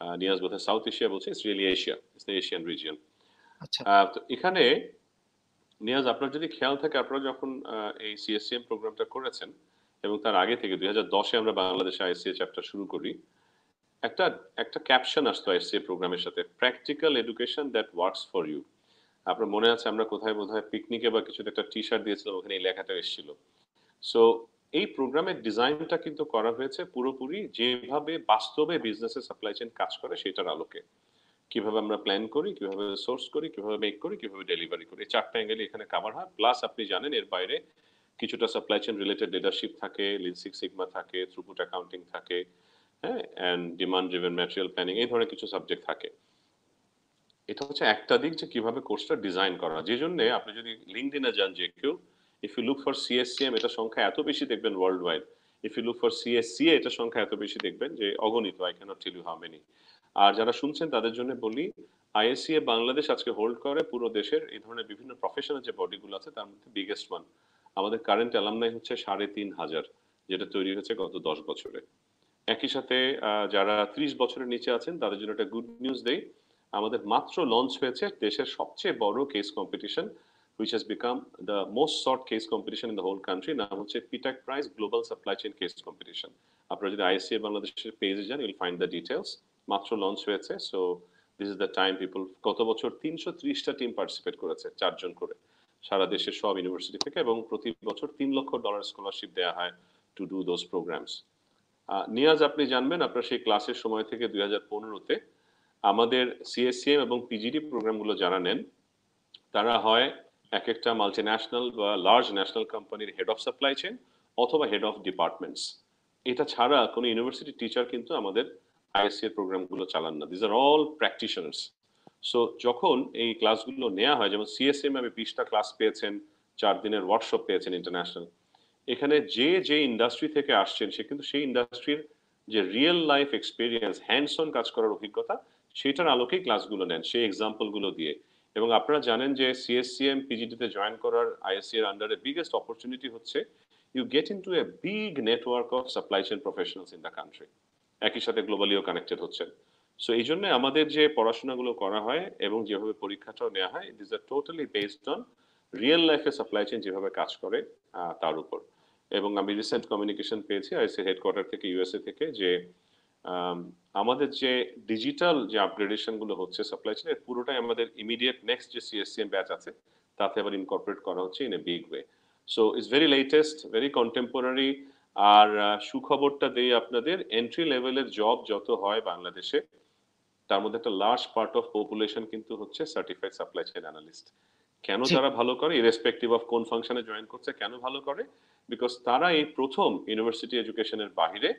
নিয়াজ বোধহয় সাউথ এশিয়া বলছে it's really Asia it's the Asian region তো এখানে নিয়াজ আপনার যদি খেয়াল থাকে আপনারা যখন এই সিএসসিএম প্রোগ্রামটা করেছেন এবং তার আগে থেকে দুই হাজার দশে আমরা বাংলাদেশে আইসিএ চ্যাপ্টার শুরু করি একটা একটা ক্যাপশন আসতো আইসিএ প্রোগ্রামের সাথে practical education that works for you আপনার মনে আছে আমরা কোথায় বোধহয় পিকনিকে বা কিছু একটা টি শার্ট দিয়েছিলাম, ওখানে এই লেখাটা এসেছিল। সো এই প্রোগ্রামের ডিজাইনটা কিন্তু করা হয়েছে পুরোপুরি যেভাবে বাস্তবে বিজনেসের সাপ্লাই চেইন কাজ করে সেটার আলোকে। কীভাবে আমরা প্ল্যান করি, কীভাবে সোর্স করি, কীভাবে মেক করি, কীভাবে ডেলিভারি করি। চারটা অ্যাঙ্গেলে এখানে কাভার হয়। প্লাস আপনি জানেন এর বাইরে কিছুটা সাপ্লাই চেন রিলেটেড লিডারশিপ থাকে লিনসিক সিগমা থাকে থ্রুপুট অ্যাকাউন্টিং থাকে and demand driven material planning এই ধরনের কিছু সাবজেক্ট থাকে। এটা হচ্ছে একটা দিক যে কীভাবে কোর্সটা ডিজাইন করা। যে জন্য আপনি যদি লিঙ্কডিনে যান, যে কেউ if you look for CSCM এটা সংখ্যা এত বেশি দেখবেন world wide if you look for CSCA এটা সংখ্যা এত বেশি দেখবেন যে অগণিত I can't tell you how many আর যারা শুনছেন, তাদের জন্য বলি আইএসসিএ বাংলাদেশ আজকে হোল্ড করে, পুরো দেশের এই ধরনের বিভিন্ন প্রফেশনাল যে বডিগুলো আছে, তার মধ্যে বিগেস্ট ওয়ান আমাদের কারেন্ট অ্যালামনাই হচ্ছে সাড়ে তিন হাজার, যেটা তৈরি হয়েছে গত দশ বছরে। একই সাথে যারা ত্রিশ বছরের নিচে আছেন, তাদের জন্য একটা গুড নিউজ দেই আমাদের মাত্র লঞ্চ হয়েছে দেশের সবচেয়ে বড় case competition which has become the most sought case competition in the whole country. নাম হচ্ছে পিটাক prize global supply chain case competition আপনারা যদি আইসিএ বাংলাদেশের পেজে যান ইউল ফাইন্ড দ্য ডিটেলস মাত্র লঞ্চ হয়েছে so this is the time people গত বছর তিনশো ত্রিশটা টিম পার্টিসিপেট করেছে, চারজন করে। সারা দেশের সব ইউনিভার্সিটি থেকে, এবং প্রতি বছর তিন লক্ষ ডলার স্কলারশিপ দেওয়া হয় to do those programs Niaz, আপনি জানবেন আপনার সেই ক্লাসের সময় থেকে দুই হাজার পনেরোতে আমাদের সিএসসিএম এবং পিজিডি প্রোগ্রামগুলো যারা নেন, তারা হয় এক একটা মাল্টি ন্যাশনাল বা লার্জ ন্যাশনাল কোম্পানির হেড অফ সাপ্লাই চেন অথবা হেড অফ ডিপার্টমেন্টস এটা ছাড়া কোনো ইউনিভার্সিটি টিচার কিন্তু আমাদের আইএসসি এর প্রোগ্রামগুলো চালান না। These are all practitioners so যখন এই ক্লাসগুলো নেওয়া হয়, যেমন সিএসএম আমি বিশটা ক্লাস পেয়েছেন, চার দিনের ওয়ার্কশপ পেয়েছেন ইন্টারন্যাশনাল এখানে যে যে ইন্ডাস্ট্রি থেকে আসছেন, সে কিন্তু সেই ইন্ডাস্ট্রির যে real life experience hands on কাজ করার অভিজ্ঞতা, সেটার আলোকেই ক্লাসগুলো নেন, সেই এক্সাম্পলগুলো দিয়ে। এবং আপনারা জানেন যে সিএসসিএম পিজিডিতে জয়েন করার আইএসসি এর আন্ডারে বিগেস্ট অপরচুনিটি হচ্ছে you get into a big network of supply chain professionals in the country একই সাথে গ্লোবালিও কানেক্টেড হচ্ছেন। সো এই জন্য আমাদের যে পড়াশোনাগুলো করা হয় এবং যেভাবে পরীক্ষাটাও নেওয়া হয় this are totally based on real লাইফে সাপ্লাই চেন যেভাবে কাজ করে তার উপর। এবং আমি রিসেন্ট কমিউনিকেশন পেয়েছি আইসি হেডকোয়ার্টার থেকে ইউএসএ থেকে যে আমাদের যে ডিজিটাল যে আপগ্রেডেশনগুলো হচ্ছে সাপ্লাই চেনের পুরোটাই আমাদের ইমিডিয়েট নেক্সট যে সিএসসিএম ব্যাচ আছে, তাতে আবার ইনকর্পোরেট করা হচ্ছে in a big way so it's very latest very contemporary আর সুখবরটা দেই আপনাদের এন্ট্রি লেভেলের জব যত হয় বাংলাদেশে, তার মধ্যে একটা লার্জ পার্ট অফ পপুলেশন কিন্তু হচ্ছে সার্টিফাইড সাপ্লাই চেইন অ্যানালিস্ট কেন তারা ভালো করে ইরেসপেক্টিভ অফ কোন ফাংশনে জয়েন করছে কেন ভালো করে? বিকজ তারা এই প্রথম ইউনিভার্সিটি এডুকেশনের বাহিরে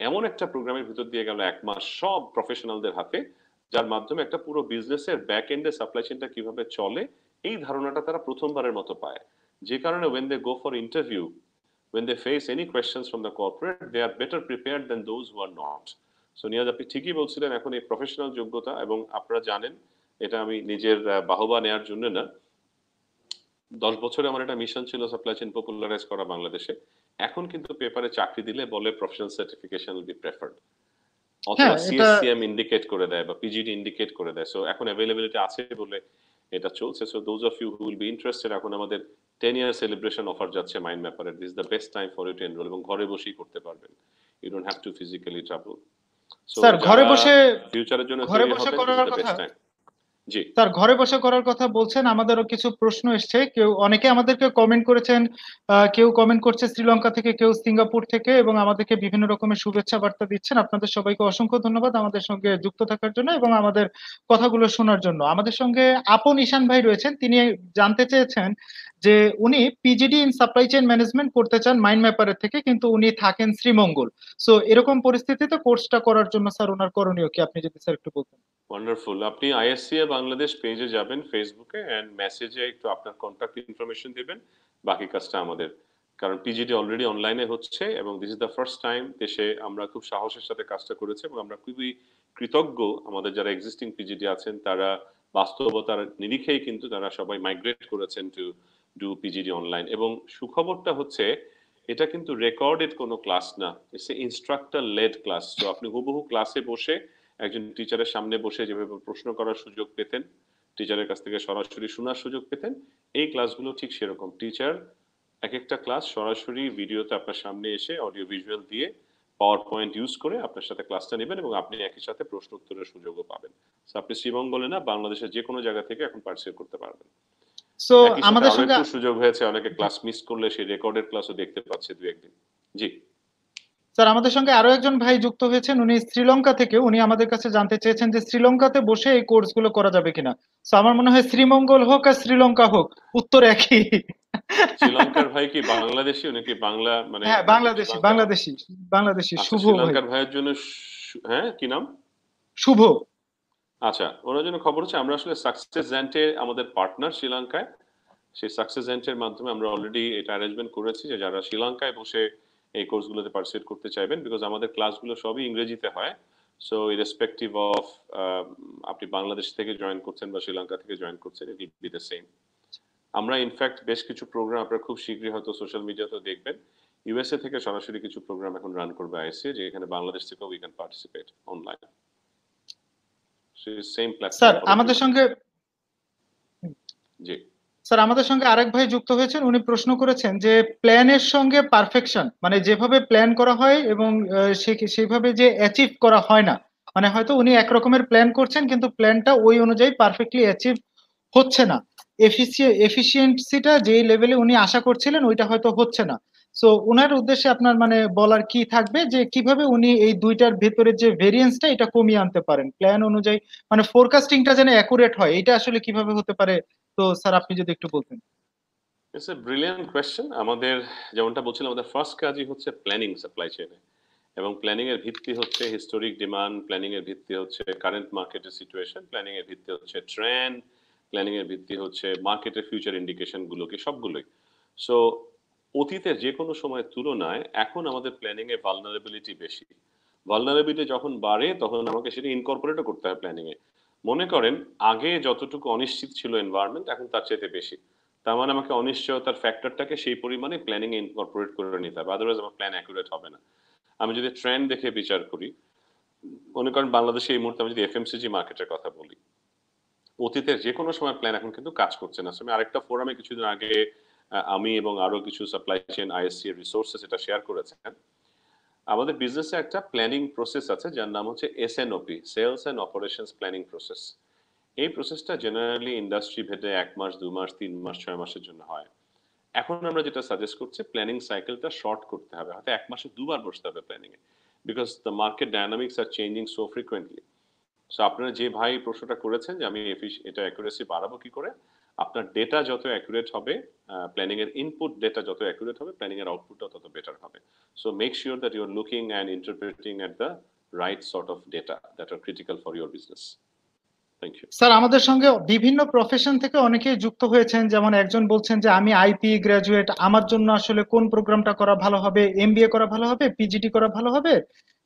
এমন একটা প্রোগ্রামের ভিতর দিয়ে গেল এক মাস সব প্রফেশনালদের হাতে যার মাধ্যমে একটা পুরো বিজনেসের ব্যাক এন্ডে সাপ্লাই চেইনটা কীভাবে চলে এই ধারণাটা তারা প্রথমবারের মতো পায়। যে কারণে when they go for interview when they face any questions from the corporate, they are better prepared than those who are not. So Niaz আপনি ঠিকই বলছিলেন এখন এই প্রফেশনাল যোগ্যতা এবং আপনারা জানেন এটা আমি নিজের বাহবা নেওয়ার জন্য না দশ বছরে আমার একটা মিশন ছিল সাপ্লাই চেইন পপুলারাইজ করা বাংলাদেশে। এখন কিন্তু পেপারে চাকরি দিলে বলে professional certification will be preferred অথবা সিএসসিএম ইন্ডিকেট করে দেয় বা পিজিডি ইন্ডিকেট করে দেয়। সো এখন অ্যাভেলেবিলিটি আছে বলে এটা চলছে। So those of you who will be interested এখন আমাদের টেন ইয়ার সেলিব্রেশন অফার যাচ্ছে mind ম্যাপারের this the best time for you to enrol এবং ঘরে বসেই করতে পারবেন। You don't have to physically travel sir ঘরে বসে ফিউচারের জন্য ঘরে বসে করার কথা। স্যার ঘরে বসে করার কথা বলছেন, আমাদেরও কিছু প্রশ্ন এসছে। কেউ, অনেকে আমাদেরকে কমেন্ট করেছেন কেউ কমেন্ট করছে শ্রীলঙ্কা থেকে, কেউ সিঙ্গাপুর থেকে এবং আমাদেরকে বিভিন্ন রকমের শুভেচ্ছা বার্তা দিচ্ছেন। আপনাদের সবাইকে অসংখ্য ধন্যবাদ আমাদের সঙ্গে যুক্ত থাকার জন্য এবং আমাদের কথাগুলো শোনার জন্য। আমাদের সঙ্গে আপন ঈশান ভাই রয়েছেন, তিনি জানতে চেয়েছেন যে উনি PGD in supply chain management করতে চান মাইন্ড ম্যাপারের থেকে, কিন্তু উনি থাকেন শ্রীমঙ্গল। সো এরকম পরিস্থিতিতে কোর্সটা করার জন্য স্যার ওনার করণীয় কি? আপনি যদি স্যার একটু বলতেন। ওয়ান্ডারফুল আপনি আইএসসিএ বাংলাদেশ পেজে যাবেন ফেসবুকে এন্ড মেসেজে একটু আপনার কন্ট্যাক্ট ইনফরমেশন দিবেন, বাকি কাজটা আমাদের। কারণ পিজিডি অলরেডি অনলাইনে হচ্ছে, এবং this is the first time দেশে আমরা খুব সাহসের সাথে কাজটা করেছি, এবং আমরা খুবই কৃতজ্ঞ আমাদের যারা এক্সিস্টিং পিজিডি আছেন, তারা বাস্তবতার নিরিখেই কিন্তু তারা সবাই মাইগ্রেট করেছেন টু ডু পিজিডি অনলাইন এবং সুখবরটা হচ্ছে, এটা কিন্তু রেকর্ডেড কোনো ক্লাস না it's a instructor led class তো আপনি হুবহু ক্লাসে বসে একজন টিচারের সামনে বসে যেভাবে প্রশ্ন করার সুযোগ পেতেন টিচারের কাছ থেকে সরাসরি শোনার সুযোগ পেতেন এই ক্লাসগুলো ঠিক সেরকম। টিচার এক একটা ক্লাস সরাসরি ভিডিওতে আপনার সামনে এসে অডিও ভিজুয়াল দিয়ে পাওয়ার পয়েন্ট ইউজ করে আপনার সাথে ক্লাসটা নেবেন এবং আপনি একই সাথে প্রশ্ন উত্তরের সুযোগও পাবেন। আপনি শ্রীমঙ্গলে না বাংলাদেশের যে কোনো জায়গা থেকে এখন পার্টিসিপেট করতে পারবেন। সো আমাদের সঙ্গে সুযোগ হয়েছে অনেকে ক্লাস মিস করলে সেই রেকর্ডেড ক্লাসও দেখতে পাচ্ছে দু একদিন জি। স্যার আমাদের সঙ্গে আরও একজন ভাই যুক্ত হয়েছেন উনি শ্রীলঙ্কা থেকে। উনি আমাদের কাছে জানতে চেয়েছেন যে শ্রীলঙ্কাতে বসে এই কোর্সগুলো করা যাবে কিনা। তো আমার মনে হয় শ্রীমঙ্গল হোক আর শ্রীলঙ্কা হোক উত্তর একই। শ্রীলঙ্কার ভাই কি বাংলাদেশি? উনি কি বাংলা মানে হ্যাঁ বাংলাদেশি বাংলাদেশি বাংলাদেশি আচ্ছা, শুভ শ্রীলঙ্কার ভাইয়ের জন্য হ্যাঁ কি নাম? শুভ। আচ্ছা ওনার জন্য খবর হচ্ছে আমরা আসলে সাকসেস জ্যান্টে আমাদের পার্টনার শ্রীলঙ্কায়। সেই সাকসেস জ্যান্টের মাধ্যমে আমরা অলরেডি এটা অ্যারেঞ্জমেন্ট করেছি যে যারা শ্রীলঙ্কায় বসে এই কোর্সগুলোতে পার্টিসিপেট করতে চাইবেন বিকজ আমাদের ক্লাসগুলো সবই ইংরেজিতে হয়। সো ইরেসপেক্টিভ অফ আপনি বাংলাদেশ থেকে জয়েন করছেন বা শ্রীলঙ্কা থেকে জয়েন করছেন ইট বি দ্য সেম আমরা ইনফ্যাক্ট বেশ কিছু প্রোগ্রাম আপনারা খুব শীঘ্রই হয়তো সোশ্যাল মিডিয়াতেও দেখবেন। ইউএসএ থেকে সরাসরি কিছু প্রোগ্রাম এখন রান করবে আইসি যেখানে বাংলাদেশ থেকেও we can participate online same platform sir আমাদের সঙ্গে জি। স্যার আমাদের সঙ্গে আরেক ভাই যুক্ত হয়েছেন, উনি প্রশ্ন করেছেন যে প্ল্যানের সঙ্গে পারফেকশন মানে যেভাবে প্ল্যান করা হয় এবং সেইভাবে যে অ্যাচিভ করা হয় না মানে হয়তো উনি একরকমের প্ল্যান করছেন, কিন্তু প্ল্যানটা ওই অনুযায়ী পারফেক্টলি অ্যাচিভ হচ্ছে না। এফিসিয়েন্সিটা যেই লেভেলে উনি আশা করছিলেন, ওইটা হয়তো হচ্ছে না। সো ওনার উদ্দেশ্যে আপনার মানে বলার কি থাকবে যে কীভাবে উনি এই দুইটার ভেতরে যে ভেরিয়েন্সটা এটা কমিয়ে আনতে পারেন? প্ল্যান অনুযায়ী মানে ফোরকাস্টিংটা যেন অ্যাকুরেট হয়, এটা আসলে কীভাবে হতে পারে? তো স্যার, আপনি যদি একটু বলতেন। ইটস এ ব্রিলিয়ান্ট কোয়েশ্চেন আমাদের যেমনটা বলছিলাম, আমাদের ফার্স্ট কাজই হচ্ছে প্ল্যানিং সাপ্লাই চেইনে এবং প্ল্যানিং এর ভিত্তি হচ্ছে হিস্টোরিক ডিমান্ড প্ল্যানিং এর ভিত্তি হচ্ছে কারেন্ট মার্কেটের সিচুয়েশন প্ল্যানিং এর ভিত্তি হচ্ছে ট্রেন্ড প্ল্যানিং এর ভিত্তি হচ্ছে মার্কেটের ফিউচার ইন্ডিকেশন গুলোকে, সবগুলোই। সো অতীতের যে কোনো সময়ের তুলনায় এখন আমাদের প্ল্যানিং এ ভালনারেবিলিটি বেশি। ভালনারেবিলিটি যখন বাড়ে, তখন আমাকে সেটা ইনকর্পোরেটও করতে হয় প্ল্যানিং এ। মনে করেন আগে যতটুকু অনিশ্চিত ছিল এনভায়রনমেন্ট এখন তার চাইতে বেশি। তার মানে আমাকে অনিশ্চয়তার ফ্যাক্টরটাকে সেই পরিমাণে প্ল্যানিং এ ইনকর্পোরেট করে নিতে হবে আদারওয়াইজ আমার প্ল্যান অ্যাকুরেট হবে না। আমি যদি ট্রেন্ড দেখে বিচার করি, মনে করেন বাংলাদেশে এই মুহূর্তে আমি যদি এফএমসিজি মার্কেটের কথা বলি, অতীতের যে কোনো সময় প্ল্যান এখন কিন্তু কাজ করছে না। আমি আরেকটা ফোরামে কিছুদিন আগে আমি এবং আরও কিছু সাপ্লাই চেইন আইএসসি রিসোর্সেস এটা শেয়ার করেছেন আমাদের বিজনেসে একটা প্ল্যানিং প্রসেস আছে, যার নাম হচ্ছে SNOP sales and operations planning process এই প্রসেসটা জেনারেলি ইন্ডাস্ট্রি ভেদে এক মাস, দু মাস, তিন মাস, ছয় মাসের জন্য হয়। এখন আমরা যেটা সাজেস্ট করছি প্ল্যানিং সাইকেলটা শর্ট করতে হবে। হয়তো এক মাসে দুবার বসতে হবে planning A. Because the market dynamics are changing so frequently so আপনারা যে ভাই প্রশ্নটা করেছেন যে আমি এটা অ্যাকুরেসি বাড়াবো কি করে? আপনার ডেটা যত অ্যাকুরেট হবে প্ল্যানিং এর ইনপুট ডেটা যত অ্যাকুরেট হবে প্ল্যানিং এর আউটপুটটাও তত বেটার হবে। So make sure that you are looking and interpreting at the right sort of data that are critical for your business thank you sir আমাদের সঙ্গে বিভিন্ন প্রফেশন থেকে অনেকেই যুক্ত হয়েছেন, যেমন একজন বলছেন যে, আমি আইপি গ্রাজুয়েট আমার জন্য আসলে কোন প্রোগ্রামটা করা ভালো হবে? এমবিএ করা ভালো হবে? পিজিটি করা ভালো হবে?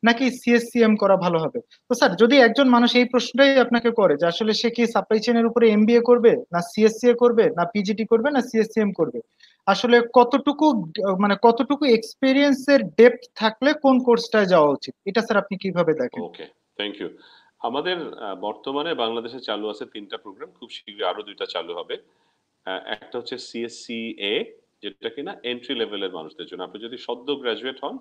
নাকি সিএসসিএম করা ভালো হবে? তো স্যার, যদি একজন মানুষ এই প্রশ্নটাই আপনাকে করে যে আসলে সে কি সাপ্লাই চেইনের উপরে এমবিএ করবে, না সিএসসিএ করবে, না পিজিটি করবে, না সিএসসিএম করবে? আসলে কতটুকু মানে কতটুকু এক্সপিরিয়েন্সের ডেপথ থাকলে কোন কোর্সটায় যাওয়া উচিত? এটা স্যার আপনি কীভাবে দেখেন? ওকে থ্যাংক ইউ আমাদের বর্তমানে বাংলাদেশে চালু আছে তিনটা প্রোগ্রাম খুব শীঘ্রই আরও দুইটা চালু হবে। একটা হচ্ছে সিএসসি এ যেটা কিনা এন্ট্রি লেভেলের মানুষদের জন্য। আপনি যদি সদ্য গ্রাজুয়েট হন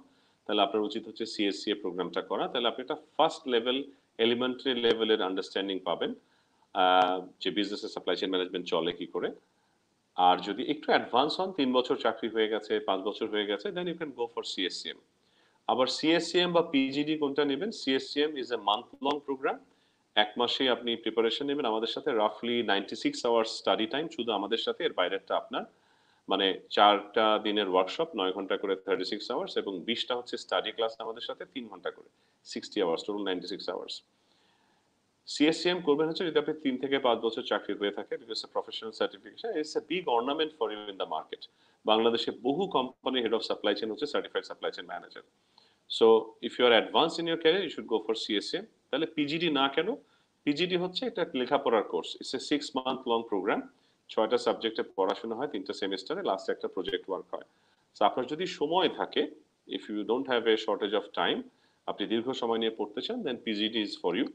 তাহলে আপনার উচিত হচ্ছে সিএসসিএ প্রোগ্রামটা করা। তাহলে আপনি একটা ফার্স্ট লেভেল এলিমেন্টারি লেভেলের আন্ডারস্ট্যান্ডিং পাবেন। যে বিজনেসের সাপ্লাই চেইন ম্যানেজমেন্ট চলে কি করে। আর যদি একটু অ্যাডভান্স হন, তিন বছর চাকরি হয়ে গেছে, পাঁচ বছর হয়ে গেছে then you can go for CSCM আবার সিএসসিএম বা পিজিডি কোনটা নেবেন? CSCM is a month long programme এক মাসে আপনি প্রিপারেশন নেবেন। আমাদের সাথে রাফলি ninety six hours study time শুধু আমাদের সাথে, এর বাইরেরটা আপনার মানে চারটা দিনের ওয়ার্কশপ নয় ঘণ্টা করে থার্টি সিক্স আওয়ার্স এবং বিশটা হচ্ছে স্টাডি ক্লাস আমাদের সাথে, তিন ঘণ্টা করে sixty hours total ninety six hours CSCM করবেন হচ্ছে যদি আপনি তিন থেকে পাঁচ বছর চাকরি হয়ে থাকে because professional certification it's a big ornament for you in the market বাংলাদেশে বহু company head of supply chain হচ্ছে certified supply chain manager so if you are advance in your career you should go for CSM তাহলে PGD না কেন PGD হচ্ছে একটা লেখাপড়ার course it's a six month long programme ছয়টা সাবজেক্টে পড়াশোনা হয়, তিনটা সেমিস্টারে লাস্টে একটা প্রজেক্ট ওয়ার্ক হয়। সো আপনার যদি সময় থাকে if you don't have a shortage of time আপনি দীর্ঘ সময় নিয়ে পড়তে চান then PGD is for you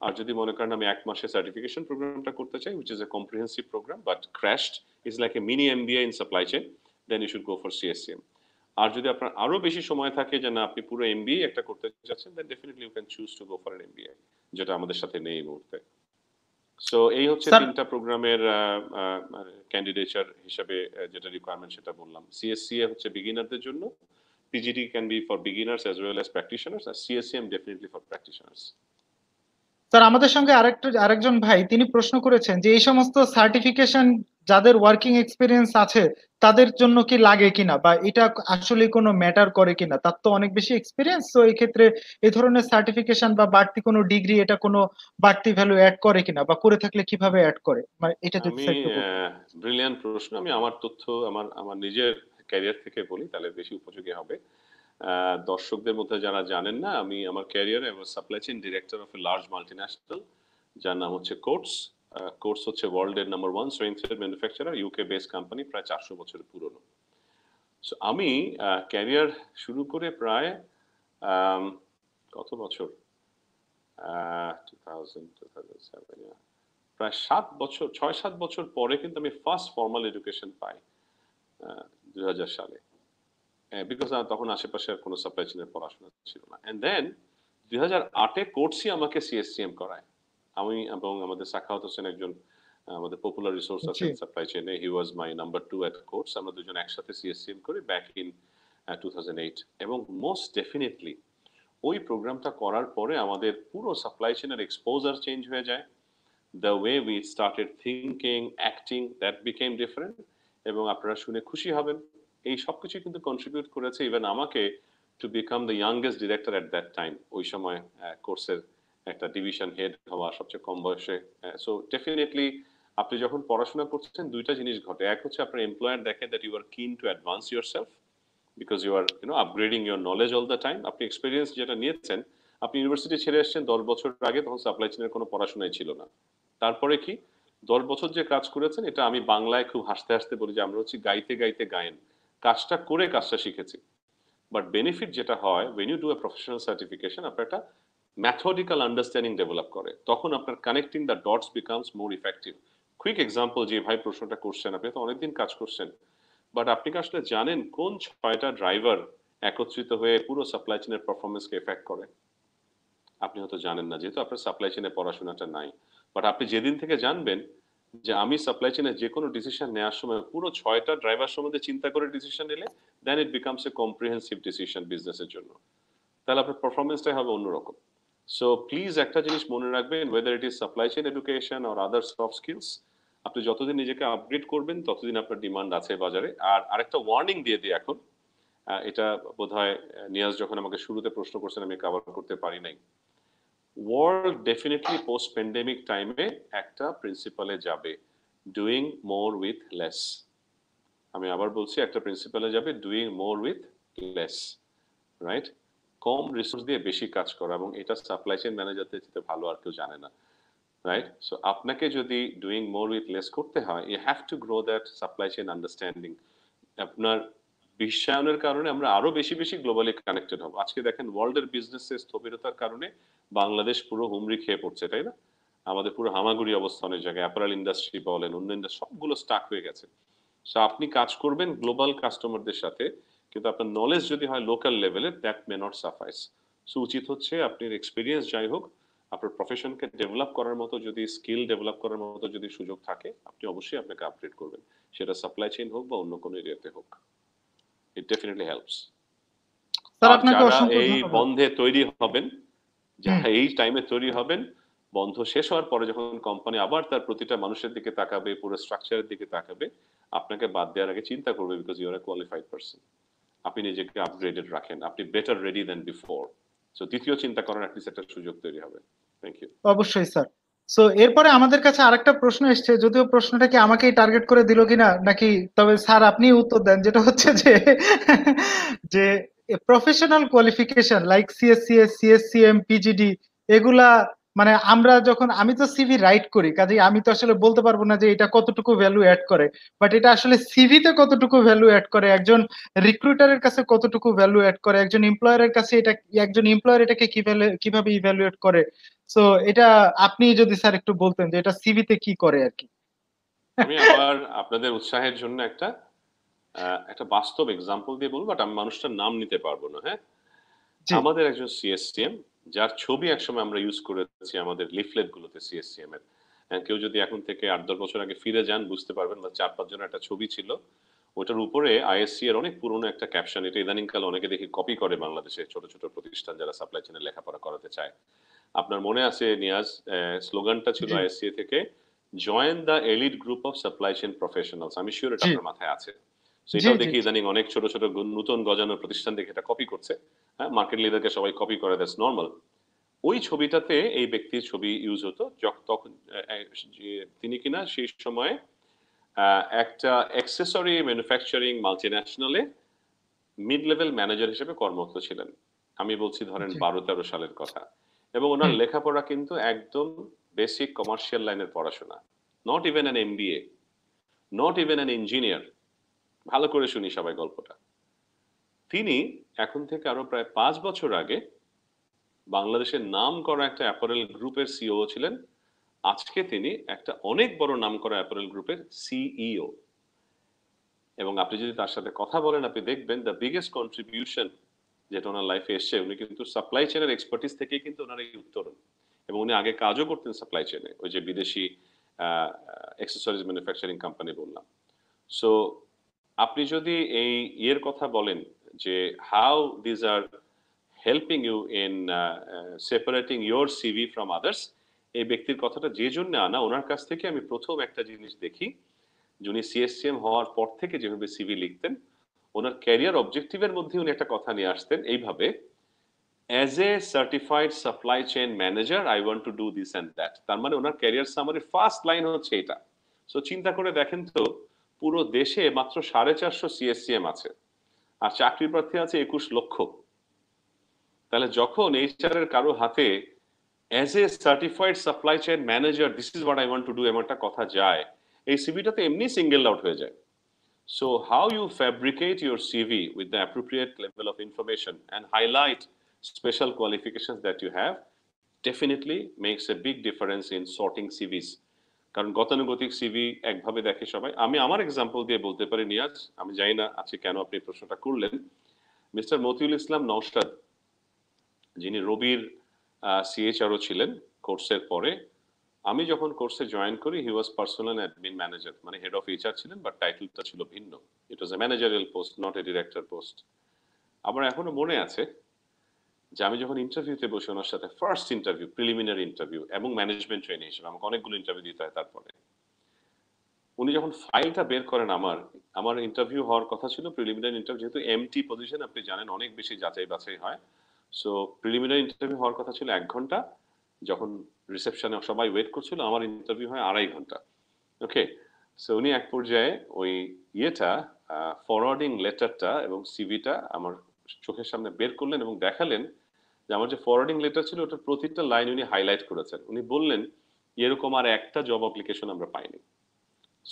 আর যদি মনে করেন আমি এক মাসে সার্টিফিকেশন প্রোগ্রামটা করতে চাই which is a comprehensive programme but crashed is like a mini MBA in supply chain then you should go for CSCM আর যদি আপনার আরও বেশি সময় থাকে যে না, আপনি পুরো এমবিএ একটা করতে চাচ্ছেন then definitely you can choose to go for an MBA যেটা আমাদের সাথে নেই এই মুহূর্তে। সো এই হচ্ছে তিনটা প্রোগ্রামের ক্যান্ডিডেচার হিসাবে যেটা রিকোয়ারমেন্ট সেটা বললাম। সিএসসিএ হচ্ছে বিগিনারদের জন্য PGD can be for beginners as well as practitioners R CSCM definitely for practitioners sir আমাদের সঙ্গে আরেকটা আরেকজন ভাই তিনি প্রশ্ন করেছেন যে এই সমস্ত সার্টিফিকেশন যাদের ওয়ার্কিং এক্সপিরিয়েন্স আছে তাদের জন্য কি লাগে কিনা বা এটা আসলে কোনো ম্যাটার করে কিনা? তার তো অনেক বেশি এক্সপিরিয়েন্স তো এই ক্ষেত্রে এই ধরনের সার্টিফিকেশন বা বাড়তি কোনো ডিগ্রি এটা কোনো বাড়তি ভ্যালু অ্যাড করে কিনা বা করে থাকলে কীভাবে অ্যাড করে? মানে এটা যদি ব্রিলিয়ান্ট প্রশ্ন। আমি আমার তথ্য আমার আমার নিজের ক্যারিয়ার থেকে বলি তাহলে বেশি উপযোগী হবে। দর্শকদের মধ্যে যারা জানেন না আমি আমার ক্যারিয়ারে আমি supply chain director of a large multinational যার নাম হচ্ছে কোর্স কোর্স হচ্ছে ওয়ার্ল্ডের নাম্বার ওয়ান সোয়েন্সের ম্যানুফ্যাকচারার ইউকে বেস কোম্পানি প্রায় চারশো বছরের পুরনো। সো আমি ক্যারিয়ার শুরু করে প্রায় কত বছর? প্রায় সাত বছর, ছয় সাত বছর পরে কিন্তু আমি ফার্স্ট ফর্মাল এডুকেশন পাই দু হাজার সালে। বিকজ তখন আশেপাশে আর কোনো সাপ্লাই চেনের পড়াশোনা ছিল না। অ্যান্ড দেন দুই হাজার আটে কোর্সই আমাকে সিএসসিএম করায়। আমি এবং আমাদের সাখাওয়াত হোসেন একজন আমাদের পপুলার রিসোর্স আছে সাপ্লাই চেনে he was my number two at Coats আমরা দুজন একসাথে সিএসসিএম করি ব্যাক ইন টু এবং মোস্ট ডেফিনেটলি ওই প্রোগ্রামটা করার পরে আমাদের পুরো সাপ্লাই চেনের এক্সপোজার চেঞ্জ হয়ে যায়। The way we started thinking acting that became different এবং আপনারা শুনে খুশি হবেন। এই সব সবকিছু কিন্তু কন্ট্রিবিউট করেছে। ইভেন আমাকে to become the youngest director at that time ওই সময় কোর্সের একটা ডিভিশন হেড হওয়া সবচেয়ে কম বয়সে। সো ডেফিনেটলি আপনি যখন পড়াশোনা করছেন দুইটা জিনিস ঘটে। এক হচ্ছে আপনার এমপ্লয়ার দেখে that you are keen to advance yourself because you are you know upgrading your knowledge all the time আপনি এক্সপিরিয়েন্স যেটা নিয়েছেন, আপনি ইউনিভার্সিটি ছেড়ে এসেছেন দশ বছর আগে তখন সাপ্লাই চেনের কোনো পড়াশোনাই ছিল না। তারপরে কি? দশ বছর যে কাজ করেছেন, এটা আমি বাংলায় খুব হাসতে হাসতে বলি যে আমরা হচ্ছে গাইতে গাইতে গায়েন। কাজটা করে কাজটা শিখেছি। বাট বেনিফিট যেটা হয় when you do a professional certification আপনার একটা ম্যাথডিক্যাল আন্ডারস্ট্যান্ডিং ডেভেলপ করে, তখন আপনার connecting the dots becomes more effective quick example যে ভাই প্রশ্নটা করছেন, আপনি তো অনেকদিন কাজ করছেন বাট আপনি কি আসলে জানেন কোন ছয়টা ড্রাইভার একত্রিত হয়ে পুরো সাপ্লাই চেনের পারফরমেন্সকে এফেক্ট করে? আপনি হয়তো জানেন না, যেহেতু আপনার সাপ্লাই চেনে পড়াশোনাটা নাই বাট আপনি যেদিন থেকে জানবেন যে আমি সাপ্লাই চেনে যে কোনো ডিসিশন নেওয়ার সময় পুরো ছয়টা ড্রাইভার সম্বন্ধে চিন্তা করে ডিসিশন নিলে then it becomes a comprehensive decision বিজনেসের জন্য। তাহলে আপনার পারফরমেন্সটাই হবে অন্যরকম। সো প্লিজ একটা জিনিস মনে রাখবেন whether it is supply chain education R other soft skills আপনি যতদিন নিজেকে আপগ্রেড করবেন, ততদিন আপনার ডিমান্ড আছে বাজারে। আর আরেকটা ওয়ার্নিং দিয়ে দিই এখন এটা বোধ হয় নিয়াজ যখন আমাকে শুরুতে প্রশ্ন করছেন, আমি কভার করতে পারি নাই। ওয়ার্ল্ড ডেফিনেটলি পোস্ট প্যান্ডেমিক টাইমে একটা প্রিন্সিপালে যাবে ডুইং মোর উইথ লেস আমি আবার বলছি, একটা প্রিন্সিপালে যাবে doing more with less right com resource দিয়ে বেশি কাজ করা এবং এটা সাপ্লাই চেইন ম্যানেজারদের চেয়ে ভালো আর কেউ জানে না রাইট সো আপনাকে যদি ডুইং মোর উইথ লেস করতে হয় you have to grow that supply chain understanding আপনার বিশ্বায়নের কারণে আমরা আরও বেশি বেশি গ্লোবালি কানেক্টেড হব। আজকে দেখেন ওয়ার্ল্ডের বিজনেসের স্থবিরতার কারণে বাংলাদেশ পুরো হুমড়ি খেয়ে পড়ছে, তাই না? আমাদের পুরো হামাগুড়ি অবস্থা অনেক জায়গায় অ্যাপারাল ইন্ডাস্ট্রি বলেন, অন্য ইন্ডাস্ট্রি সবগুলো স্টাক হয়ে গেছে। সো আপনি কাজ করবেন গ্লোবাল কাস্টমারদের সাথে কিন্তু আপনার নলেজ যদি হয় লোকাল লেভেলে that may not suffice so উচিত হচ্ছে আপনার এক্সপিরিয়েন্স যাই হোক আপনার প্রফেশনকে ডেভেলপ করার মতো যদি স্কিল ডেভেলপ করার মতো যদি সুযোগ থাকে আপনি অবশ্যই আপনাকে আপগ্রেড করবেন। সেটা সাপ্লাই চেইন হোক বা অন্য কোনো এরিয়াতে হোক। ইট ডেফিনেটলি হেল্পস যারা এই বন্ধে তৈরি হবেন যারা এই টাইমে তৈরি হবেন বন্ধ শেষ হওয়ার পরে যখন কোম্পানি আবার তার প্রতিটা মানুষের দিকে তাকাবে পুরো স্ট্রাকচারের দিকে তাকাবে আপনাকে বাদ দেওয়ার আগে চিন্তা করবে because you're a qualified person আপনি নিজেকে আপগ্রেডেড রাখেন। আপনি better ready than before so দ্বিতীয় চিন্তা করার অ্যাটলিস্ট একটা সুযোগ তৈরি হবে। থ্যাংক ইউ অবশ্যই স্যার সো এরপরে আমাদের কাছে আরেকটা প্রশ্ন এসেছে, যদিও প্রশ্নটা কি আমাকেই টার্গেট করে দিল কিনা, নাকি তবে স্যার আপনি উত্তর দেন, যেটা হচ্ছে যে যে professional qualification like CSCS CSCM PGD এগুলা মানে আমরা যখন আমি তো সিভি রাইট করি কাজেই আমি তো আসলে বলতে পারব না যে এটা কতটুকু ভ্যালু অ্যাড করে বাট এটা আসলে সিভিতে কতটুকু ভ্যালু অ্যাড করে একজন রিক্রুটারের কাছে কতটুকু ভ্যালু অ্যাড করে একজন এমপ্লয়ারের কাছে এটা একজন এমপ্লয়ার এটাকে কীভাবে কীভাবে ইভ্যালুয়েট করে? সো এটা আপনি যদি স্যার একটু বলতেন যে এটা সিভিতে কি করে আর কি? আমি আবার আপনাদের উৎসাহের জন্য একটা একটা বাস্তব এক্সাম্পল দিয়ে বলব বাট আমি মানুষটার নাম নিতে পারব না হ্যাঁ? আমাদের একজন সিএসসিএম যার ছবি একসময় আমরা ইউজ করেছি আমাদের লিফলেট গুলোতে সিএসসিএম এর। হ্যাঁ, কেউ যদি এখন থেকে আট দশ বছর আগে ফিরে যান বুঝতে পারবেন বা চার পাঁচ জনের একটা ছবি ছিল ওটার উপরে আইএসসি এর অনেক পুরনো একটা ক্যাপশন এটা ইদানিংকাল অনেকে দেখি কপি করে বাংলাদেশের ছোট ছোট প্রতিষ্ঠান যারা সাপ্লাই চেনে লেখাপড়া করাতে চায়। আপনার মনে আছে নিয়াজ স্লোগানটা ছিল। আইএসসি থেকে join the elite group of supply chain professionals আমি শিওর এটা আপনার মাথায় আছে। সেটাও দেখি। ইদানিং অনেক ছোট ছোট নতুন গজানো প্রতিষ্ঠান দেখে এটা কপি করছে। হ্যাঁ মার্কেট লিডারকে সবাই কপি করে দ্যাটস নর্মাল ওই ছবিটাতে এই ব্যক্তির ছবি ইউজ হতো তখন তিনি কিনা সেই সময় একটা অ্যাক্সেসরি ম্যানুফ্যাকচারিং মাল্টিন্যাশনালে মিড লেভেল ম্যানেজার হিসেবে কর্মরত ছিলেন। আমি বলছি ধরেন বারো তেরো সালের কথা। এবং ওনার লেখাপড়া কিন্তু একদম বেসিক কমার্শিয়াল লাইনের পড়াশোনা। Not even an MBA not even an engineer ভালো করে শুনি সবাই গল্পটা। তিনি এখন থেকে আরও প্রায় পাঁচ বছর আগে বাংলাদেশের নাম করা একটা অ্যাপারেল গ্রুপের সিও ছিলেন। আজকে তিনি একটা অনেক বড় নাম করা অ্যাপারেল গ্রুপের সিইও এবং আপনি যদি তার সাথে কথা বলেন, আপনি দেখবেন দ্য বিগেস্ট কন্ট্রিবিউশন যেটা ওনার লাইফে এসছে, উনি কিন্তু সাপ্লাই চেনের এক্সপার্টিস থেকে কিন্তু ওনার এই উত্তরণ। এবং উনি আগে কাজও করতেন সাপ্লাই চেনে ওই যে বিদেশি অ্যাক্সেসরিজ ম্যানুফ্যাকচারিং কোম্পানি বললাম। সো আপনি যদি এই ইয়ের কথা বলেন যে how these are helping you in separating your CV from others এই ব্যক্তির কথাটা যে জন্য আনা, ওনার কাছ থেকে আমি প্রথম একটা জিনিস দেখি, যিনি সিএসসিএম হওয়ার পর থেকে যেভাবে সিভি লিখতেন, ওনার ক্যারিয়ার অবজেক্টিভের মধ্যে উনি একটা কথা নিয়ে আসতেন, এইভাবে as a certified supply chain manager I want to do this and that তার মানে ওনার ক্যারিয়ার সামারি ফার্স্ট লাইন হচ্ছে এটা। সো চিন্তা করে দেখেন তো পুরো দেশে মাত্র সাড়ে চারশো সিএসসিএম আছে আর চাকরি প্রার্থী আছে একুশ লক্ষ তাহলে যখন এইচআর এর কারও হাতে as a certified supply chain manager this is what I want to do এমন একটা কথা যায় এই সিভিটাতে এমনি সিঙ্গেল আউট হয়ে যায় So how you fabricate your CV with the appropriate level of information and highlight special qualifications that you have definitely makes a big difference in sorting CVs. কারণ গতানুগতিক সিভি একভাবে দেখে সবাই। আমি আমার এক্সাম্পল দিয়ে বলতে পারি, নিয়াজ, আমি জানি না আজকে কেন আপনি প্রশ্নটা করলেন। মিস্টার মতিউল ইসলাম নওশাদ, যিনি রবির সিএইচআরও ছিলেন কোর্সের পরে, আমি যখন কোর্সে জয়েন করি he was personal admin manager মানে হেড অফ এইচআর ছিলেন বাট টাইটেলটা ছিল ভিন্ন। It was a managerial post not a director post আমার এখনও মনে আছে যে আমি যখন ইন্টারভিউতে বসে ওনার সাথে ফার্স্ট ইন্টারভিউ প্রিলিমিনারি ইন্টারভিউ এবং ম্যানেজমেন্ট ট্রেনিং হিসেবে আমাকে অনেকগুলো ইন্টারভিউ দিতে হয় তারপরে। উনি যখন ফাইলটা বের করেন আমার আমার ইন্টারভিউ হওয়ার কথা ছিল প্রিলিমিনারি ইন্টারভিউ যেহেতু এমটি পজিশন আপনি জানেন অনেক বেশি যাচাই বাছাই হয়। সো প্রিলিমিনারি ইন্টারভিউ হওয়ার কথা ছিল এক ঘণ্টা, যখন রিসেপশনে সবাই ওয়েট করছিল, আমার ইন্টারভিউ হয় আড়াই ঘণ্টা। ওকে সো উনি এক পর্যায়ে ওই ইয়েটা ফরওয়ার্ডিং লেটারটা এবং সিভিটা আমার চোখের সামনে বের করলেন এবং দেখালেন যে আমার যে ফরওয়ার্ডিং লেটার ছিল, ওটার প্রতিটা লাইন উনি হাইলাইট করেছেন। উনি বললেন, এরকম আর একটা জব অ্যাপ্লিকেশন আমরা পাইনি।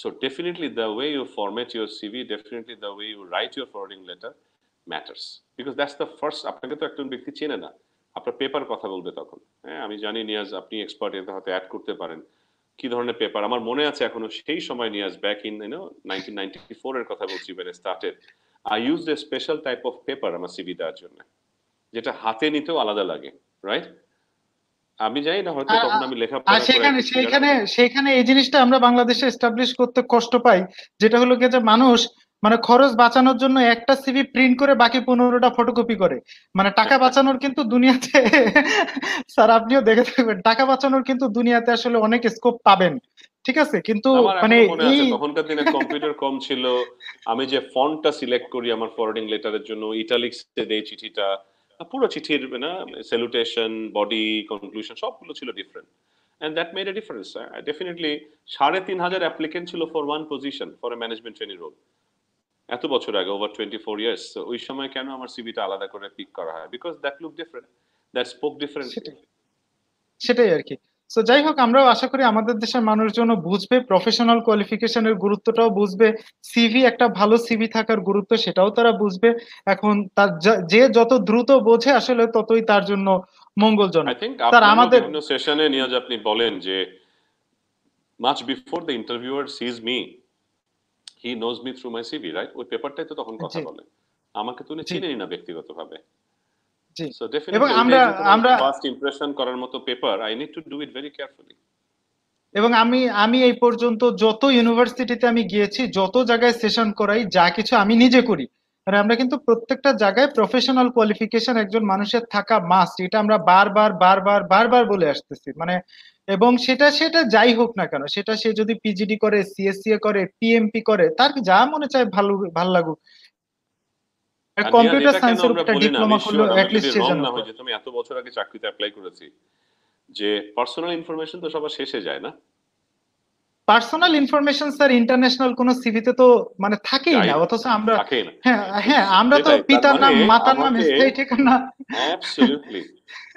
So definitely the way you format your CV definitely the way you write your forwarding letter matters because that's the first আপনাকে তো একজন ব্যক্তি চেনে না। আপনার পেপার কথা বলবে তখন। হ্যাঁ আমি জানি নিয়াজ, আপনি এক্সপার্ট এতে হয়তো অ্যাড করতে পারেন। কি ধরনের পেপার আমার মনে আছে এখনও সেই সময় Niaz back in you know nineteen ninety four এর কথা বলছি I started I use a special type of paper আমার সিভি দেওয়ার জন্য। যেটা হাতে নিতেও আলাদা লাগে রাইট আমি জানি না হয়তো তখন আমি লেখা আর সেখানে সেখানে সেখানে এই জিনিসটা আমরা বাংলাদেশে এস্টাবলিশ করতে কষ্ট পাই যেটা হলো যে মানুষ মানে খরচ বাঁচানোর জন্য একটা সিভি প্রিন্ট করে বাকি পনেরোটা ফটোকপি করে। মানে টাকা বাঁচানোর কিন্তু দুনিয়াতে স্যার আপনিও দেখে থাকবেন টাকা বাঁচানোর কিন্তু দুনিয়াতে আসলে অনেক স্কোপ পাবেন ঠিক আছে? কিন্তু মানে মনে তখনকার দিনে কম্পিউটার কম ছিল আমি যে ফন্টটা সিলেক্ট করি আমার ফরওয়ার্ডিং লেটারের জন্য ইটালিক্স দেই চিঠিটা পুরো চিঠির না স্যালুটেশন বডি কনক্লুশন সবগুলো ছিল different and that made a difference definitely সাড়ে তিন হাজার অ্যাপ্লিকেন্ট ছিল for one position for a management training role এত বছর আগে ওভার টোয়েন্টি ফোর ইয়ার্স ওই সময় কেন আমার সিভিটা আলাদা করে পিক করা হয়? Because that look different that spoke different সেটাই আর কি। তো যাই হোক আমরাও আশা করি আমাদের দেশের মানুষজন বুঝবে প্রফেশনাল কোয়ালিফিকেশনের গুরুত্বটাও বুঝবে সিভি একটা ভালো সিভি থাকার গুরুত্ব সেটাও তারা বুঝবে। এখন তার যে যত দ্রুত বোঝে আসলে ততই তার জন্য মঙ্গলজনক। স্যার, আমাদের- সেশনে নিয়ে আপনি বলেন যে much before the interviewer sees me he knows me through my CV right ওই পেপারটাই তো তখন কথা বলে। আমাকে তো উনি চিনেনি না ব্যক্তিগতভাবে। সো এবং আমরা- আমরা- ফার্স্ট ইমপ্রেশন করার মতো paper I need to do it very carefully এবং আমি আমি এই পর্যন্ত যত ইউনিভার্সিটিতে আমি গিয়েছি যত জায়গায় সেশন করাই যা কিছু আমি নিজে করি মানে আমরা কিন্তু প্রত্যেকটা জায়গায় প্রফেশনাল কোয়ালিফিকেশন একজন মানুষের থাকা মাস্ট এটা আমরা বারবার বারবার বারবার বলে আসতেছি মানে এবং সেটা সেটা যাই হোক না কেন সেটা সে যদি পিজিডি করে সিএসসি করে পিএমপি করে তার যা মনে চায় ভালো ভালো লাগুক কম্পিউটার সায়েন্সের উপর ডিপ্লোমা করল অ্যাটলিস্ট সে যেন না হয় যে তুমি এত বছর আগে চাকরিতে অ্যাপ্লাই করেছি যে পার্সোনাল ইনফরমেশন তো সবার শেষে যায় না। পার্সোনাল ইনফরমেশন স্যার ইন্টারন্যাশনাল কোন সিভিতে তো মানে থাকেই না অথচ আমরা হ্যাঁ হ্যাঁ আমরা তো পিতার নাম মানে মাতার নাম স্থায়ী ঠিকানা। Absolutely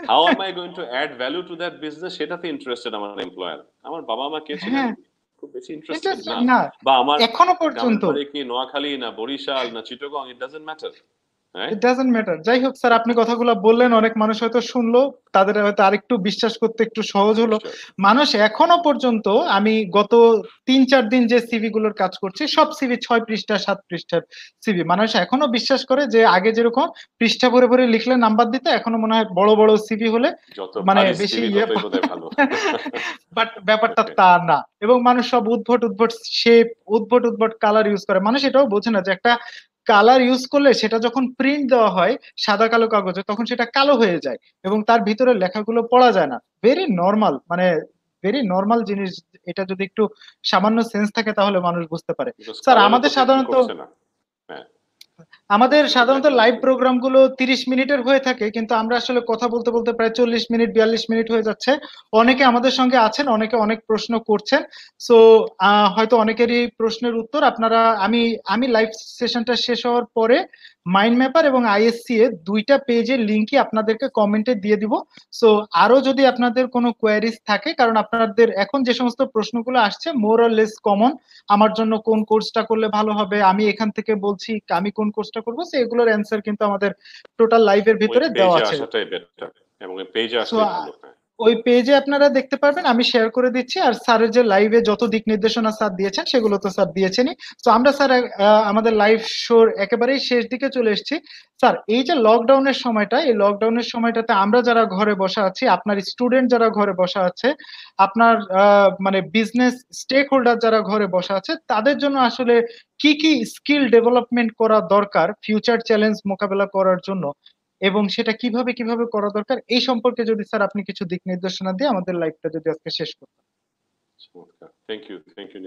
how am I going to add value to that business সেটাতে ইন্টারেস্টেড আমার এমপ্লয়ার আমার বাবা মা কে ছিলেন হ্যাঁ। খুব বেশি ইন্টারেস্টেড না। বা আমার এখনও পর্যন্ত। কি নোয়াখালী না বরিশাল না Chittagong it doesn't matter it doesn't matter যাই হোক স্যার আপনি কথাগুলো বললেন অনেক মানুষ হয়তো শুনলো তাদের হয়তো আরেকটু বিশ্বাস করতে একটু সহজ হলো। মানুষ এখনও পর্যন্ত আমি গত তিন চার দিন যে সিভি গুলোর কাজ করছি সব সিভি ছয় পৃষ্ঠা সাত পৃষ্ঠার সিভি মানুষ এখনও বিশ্বাস করে যে আগে যেরকম পৃষ্ঠা ভরে ভরে লিখলে নাম্বার দিতে এখনও মনে হয় বড় বড় সিভি হলে মানে বেশি ইয়ে বাট ব্যাপারটা তা না। এবং মানুষ সব উদ্ভট উদ্ভট শেপ উদ্ভট উদ্ভট কালার ইউজ করে। মানুষ এটাও বোঝে না যে একটা কালার ইউজ করলে সেটা যখন প্রিন্ট দেওয়া হয় সাদা কালো কাগজে তখন সেটা কালো হয়ে যায় এবং তার ভিতরে লেখাগুলো পড়া যায় না ভেরি নর্মাল মানে ভেরি নর্মাল জিনিস এটা যদি একটু সামান্য সেন্স থাকে তাহলে মানুষ বুঝতে পারে স্যার, আমাদের সাধারণত-। আমাদের সাধারণত লাইভ প্রোগ্রামগুলো তিরিশ মিনিটের হয়ে থাকে, কিন্তু আমরা আসলে কথা বলতে বলতে প্রায় চল্লিশ মিনিট, বিয়াল্লিশ মিনিট হয়ে যাচ্ছে। অনেকে আমাদের সঙ্গে আছেন, অনেকে অনেক প্রশ্ন করছেন। সো হয়তো অনেকেরই প্রশ্নের উত্তর। আপনারা, আমি আমি লাইভ সেশনটা শেষ হওয়ার পরে মাইন্ড ম্যাপার এবং আইএসসি এ দুইটা পেজের লিঙ্কই আপনাদেরকে কমেন্টে দিয়ে দিব সো আরও যদি আপনাদের কোনো কোয়ারিজ থাকে কারণ আপনাদের এখন যে সমস্ত প্রশ্নগুলো আসছে মোর অর লেস কমন আমার জন্য কোন কোর্সটা করলে ভালো হবে আমি এখান থেকে বলছি আমি কোন কোর্সটা করব সো এগুলোর অ্যান্সার কিন্তু আমাদের টোটাল লাইভের ভিতরে দেওয়া আছে এবং পেজে আসলে ভালো হ্যাঁ। ওই পেজে আপনারা দেখতে পারবেন, আমি শেয়ার করে দিচ্ছি। আর স্যারের যে লাইভে যত দিক নির্দেশনা স্যার দিয়েছেন, সেগুলো তো স্যার দিয়েছেনই। তো আমরা স্যার আমাদের লাইভ শোর একেবারেই শেষ দিকে চলে এসেছি। স্যার এই যে লকডাউনের সময়টা, এই লকডাউনের সময়টাতে আমরা যারা ঘরে বসা আছি, আপনার স্টুডেন্ট যারা ঘরে বসা আছে, আপনার মানে বিজনেস স্টেক হোল্ডার যারা ঘরে বসা আছে, তাদের জন্য আসলে কি কি স্কিল ডেভেলপমেন্ট করা দরকার ফিউচার চ্যালেঞ্জ মোকাবেলা করার জন্য? এবং সেটা কীভাবে কীভাবে করা দরকার, এই সম্পর্কে যদি স্যার আপনি কিছু দিক নির্দেশনা দিয়ে আমাদের লাইভটা যদি আজকে শেষ করতেন থ্যাংক ইউ থ্যাংক ইউ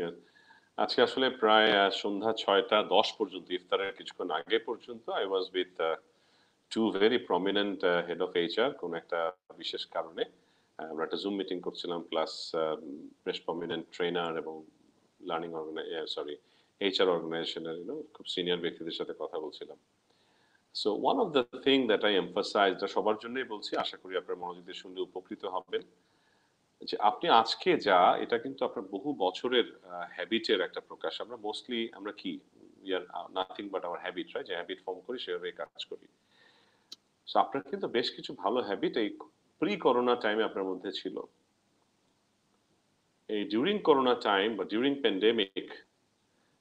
আজকে আসলে প্রায় সন্ধ্যা ছয়টা দশ পর্যন্ত, ইফতারের কিছুক্ষণ আগে পর্যন্ত I was with two very prominent head of HR কোন একটা বিশেষ কারণে। আমরা একটা জুম মিটিং করছিলাম প্লাস বেশ প্রমিনেন্ট ট্রেনার এবং লার্নিং অর্গানাই সরি এইচআর অর্গানাইজেশনের খুব সিনিয়র ব্যক্তিদের সাথে কথা বলছিলাম। So one of the thing that I emphasise সবার জন্যই বলছি, আশা করি আপনার মনোযোগ দিয়ে শুনলে উপকৃত হবেন, যে আপনি আজকে যা, এটা কিন্তু আপনার বহু বছরের হ্যাবিটের একটা প্রকাশ। আমরা মোস্টলি আমরা কি we nothing but our habit right যে হ্যাবিট ফর্ম করি, সেভাবে কাজ করি। সো আপনার কিন্তু বেশ কিছু ভালো হ্যাবিট এই প্রি করোনা টাইমে আপনার মধ্যে ছিল। এই ডিউরিং করোনা টাইম বা ডিউরিং প্যান্ডেমিক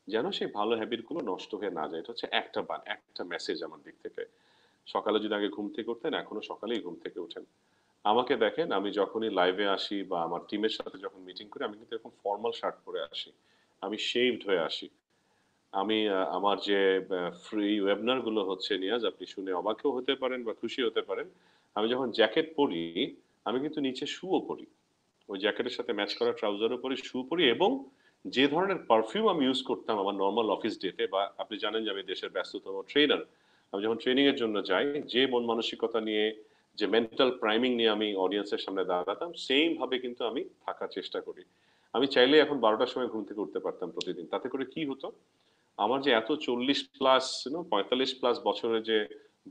যেন সেই ভালো হ্যাবিটগুলো নষ্ট হয়ে না যায়। এটা হচ্ছে একটা বান, একটা মেসেজ আমার দিক থেকে। সকালে যদি আগে ঘুম থেকে উঠতেন, এখনও সকালেই ঘুম থেকে উঠেন। আমাকে দেখেন, আমি যখনই লাইভে আসি বা আমার টিমের সাথে যখন মিটিং করি, আমি কিন্তু এরকম ফর্মাল শার্ট পরে আসি। আমি শেভড হয়ে আসি। আমি আমার যে ফ্রি ওয়েবিনারগুলো হচ্ছে নিয়াজ, আপনি শুনে অবাকও হতে পারেন বা খুশি হতে পারেন। আমি যখন জ্যাকেট পরি, আমি কিন্তু নিচে শুও পরি। ওই জ্যাকেটের সাথে ম্যাচ করা ট্রাউজারও পরি শু পরি এবং যে ধরনের পারফিউম আমি ইউজ করতাম আমার নর্মাল অফিস ডেতে বা আপনি জানেন যে আমি দেশের ব্যস্ততম ট্রেনার আমি যখন ট্রেনিং এর জন্য যাই, যে মন মানসিকতা নিয়ে, যে মেন্টাল প্রাইমিং নিয়ে আমি অডিয়েন্সের সামনে দাঁড়াতাম সেম ভাবে কিন্তু আমি থাকার চেষ্টা করি। আমি চাইলে এখন বারোটার সময় ঘুম থেকে উঠতে পারতাম প্রতিদিন। তাতে করে কি হতো? আমার যে এত চল্লিশ প্লাস পঁয়তাল্লিশ প্লাস বছরের যে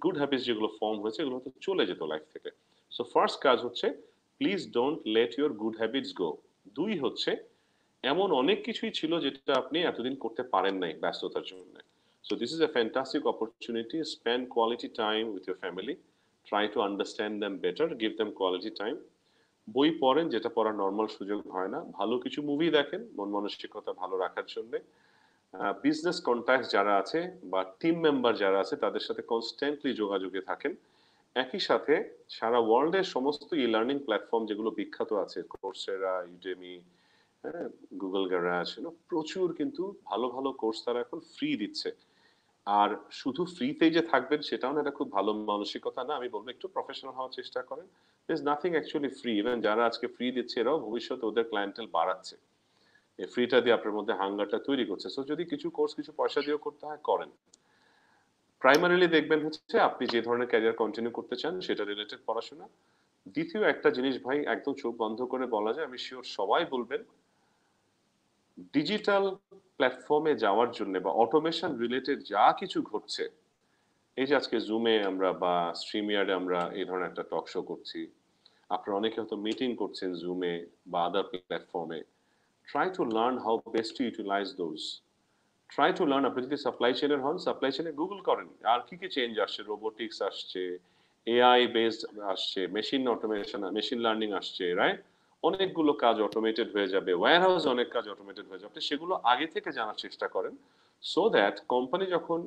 গুড হ্যাবিটস যেগুলো ফর্ম হয়েছে, এগুলো হয়তো চলে যেত লাইফ থেকে। সো ফার্স্ট কাজ হচ্ছে please don't let your good habits go দুই হচ্ছে এমন অনেক কিছুই ছিল যেটা আপনি এতদিন করতে পারেন নাই ব্যস্ততার জন্য। So this is a fantastic opportunity spend quality time with your family try to understand them better give them quality time বই পড়েন, যেটা পড়ার নর্মাল সুযোগ হয় না। ভালো কিছু মুভি দেখেন, মন মানসিকতা ভালো রাখার জন্য। বিজনেস কন্ট্যাক্ট যারা আছে বা টিম মেম্বার যারা আছে, তাদের সাথে কনস্ট্যান্টলি যোগাযোগে থাকেন। একই সাথে সারা ওয়ার্ল্ডের সমস্ত ই লার্নিং প্ল্যাটফর্ম যেগুলো বিখ্যাত আছে কোর্সেরা ইউডেমি গুগল গ্যারাজ প্রচুর কিন্তু ভালো ভালো কোর্স তারা এখন ফ্রি দিচ্ছে। আর শুধু ফ্রিতেই যে থাকবেন, সেটাও না, এটা খুব ভালো মানসিকতা না। আমি বলব, একটু প্রফেশনাল হওয়ার চেষ্টা করেন। Is nothing actually free even যারা আজকে ফ্রি দিচ্ছে, এরাও ভবিষ্যতে ওদের ক্লায়েন্টেল বাড়াচ্ছে। এই ফ্রিটা দিয়ে আপনার মধ্যে হাঙ্গারটা তৈরি করছে। সো যদি কিছু কোর্স কিছু পয়সা দিয়েও করতে হয়, করেন। প্রাইমারিলি দেখবেন হচ্ছে, আপনি যে ধরনের ক্যারিয়ার কন্টিনিউ করতে চান, সেটা রিলেটেড পড়াশোনা। দ্বিতীয় একটা জিনিস ভাই, একদম চোখ বন্ধ করে বলা যায়, আমি শিওর সবাই বলবেন ডিজিটাল প্ল্যাটফর্মে যাওয়ার জন্য বা অটোমেশন রিলেটেড যা কিছু ঘটছে, এই যে আজকে জুমে আমরা বা স্ট্রিমিয়ার্ডে আমরা এই ধরনের একটা টক শো করছি, আপনারা অনেকে হয়তো মিটিং করছেন জুমে বা আদার প্ল্যাটফর্মে try to learn how best to utilize those try to learn আপনি যদি সাপ্লাই চেনের হন সাপ্লাই চেনে গুগল করেন, আর কি কি চেঞ্জ আসছে রোবোটিক্স আসছে এআই বেসড আসছে মেশিন অটোমেশন মেশিন লার্নিং আসছে রাইট অনেকগুলো কাজ অটোমেটেড হয়ে যাবে ওয়্যার হাউস অনেক কাজ অটোমেটেড হয়ে যাবে। সেগুলো আগে থেকে জানার চেষ্টা করেন সো দ্যাট কোম্পানি যখন